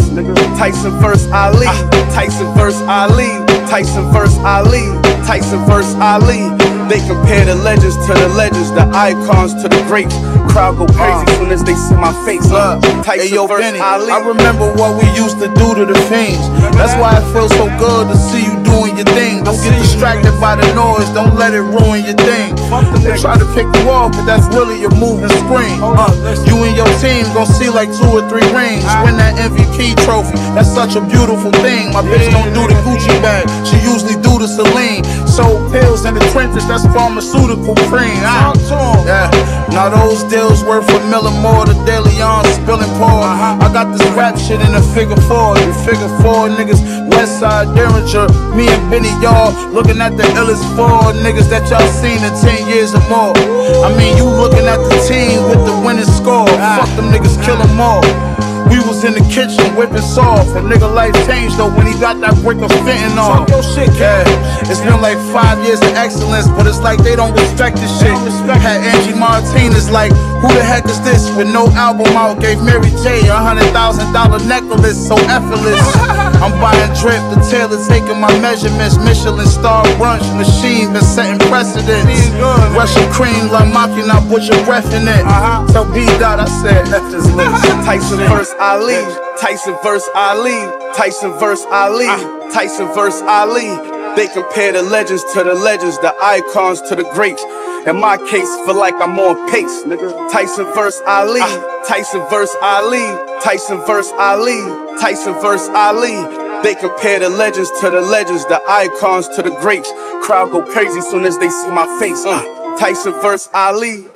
Tyson versus Ali, ah. Tyson versus Ali, Tyson versus Ali, Tyson versus Ali. They compare the legends to the legends, the icons to the greats. Crowd go crazy soon as they see my face. Uh, Tyson Hey yo, Benny, Ali. I remember what we used to do to the fiends. That's why it feels so good to see you doing your thing. Don't get distracted by the noise, don't let it ruin your thing. They try to pick you off, but that's really your moving screen. Uh, you and your team gon' see like two or three rings. Win that MVP trophy, that's such a beautiful thing. My bitch don't do the Gucci bag, she usually do the Celine. Sold pills in the trenches, that's pharmaceutical cream. Ah, yeah. Now those deals worth a million more. The daily on spilling pour. I got this rap shit in a figure four. You figure four niggas, West Side Derringer. Me and Benny, y'all looking at the illest four niggas that y'all seen in 10 years or more. I mean, you looking at the team with the winning score. Fuck them niggas, kill them all. We was in the kitchen whipping sauce. A nigga life changed though when he got that brick of fentanyl. Your shit, Yeah, it's been like five years of excellence, but it's like they don't respect this shit. Had Angie Martinez like, who the heck is this? With no album out, gave Mary J a hundred thousand dollar necklace, so effortless. I'm buying drip, the tailor taking my measurements. Michelin star brunch machine been setting precedents. Russian cream, like mocking, I put your breath in it. Tell B dot, I said, F is lit. Tyson verse Ali. Tyson verse Ali. Tyson verse Ali. Tyson verse Ali. They compare the legends to the legends, the icons to the greats. In my case, feel like I'm on pace, nigga. Tyson verse Ali. Tyson verse Ali. Tyson verse Ali. Tyson verse Ali. They compare the legends to the legends, the icons to the greats. Crowd go crazy soon as they see my face. Uh, Tyson verse Ali.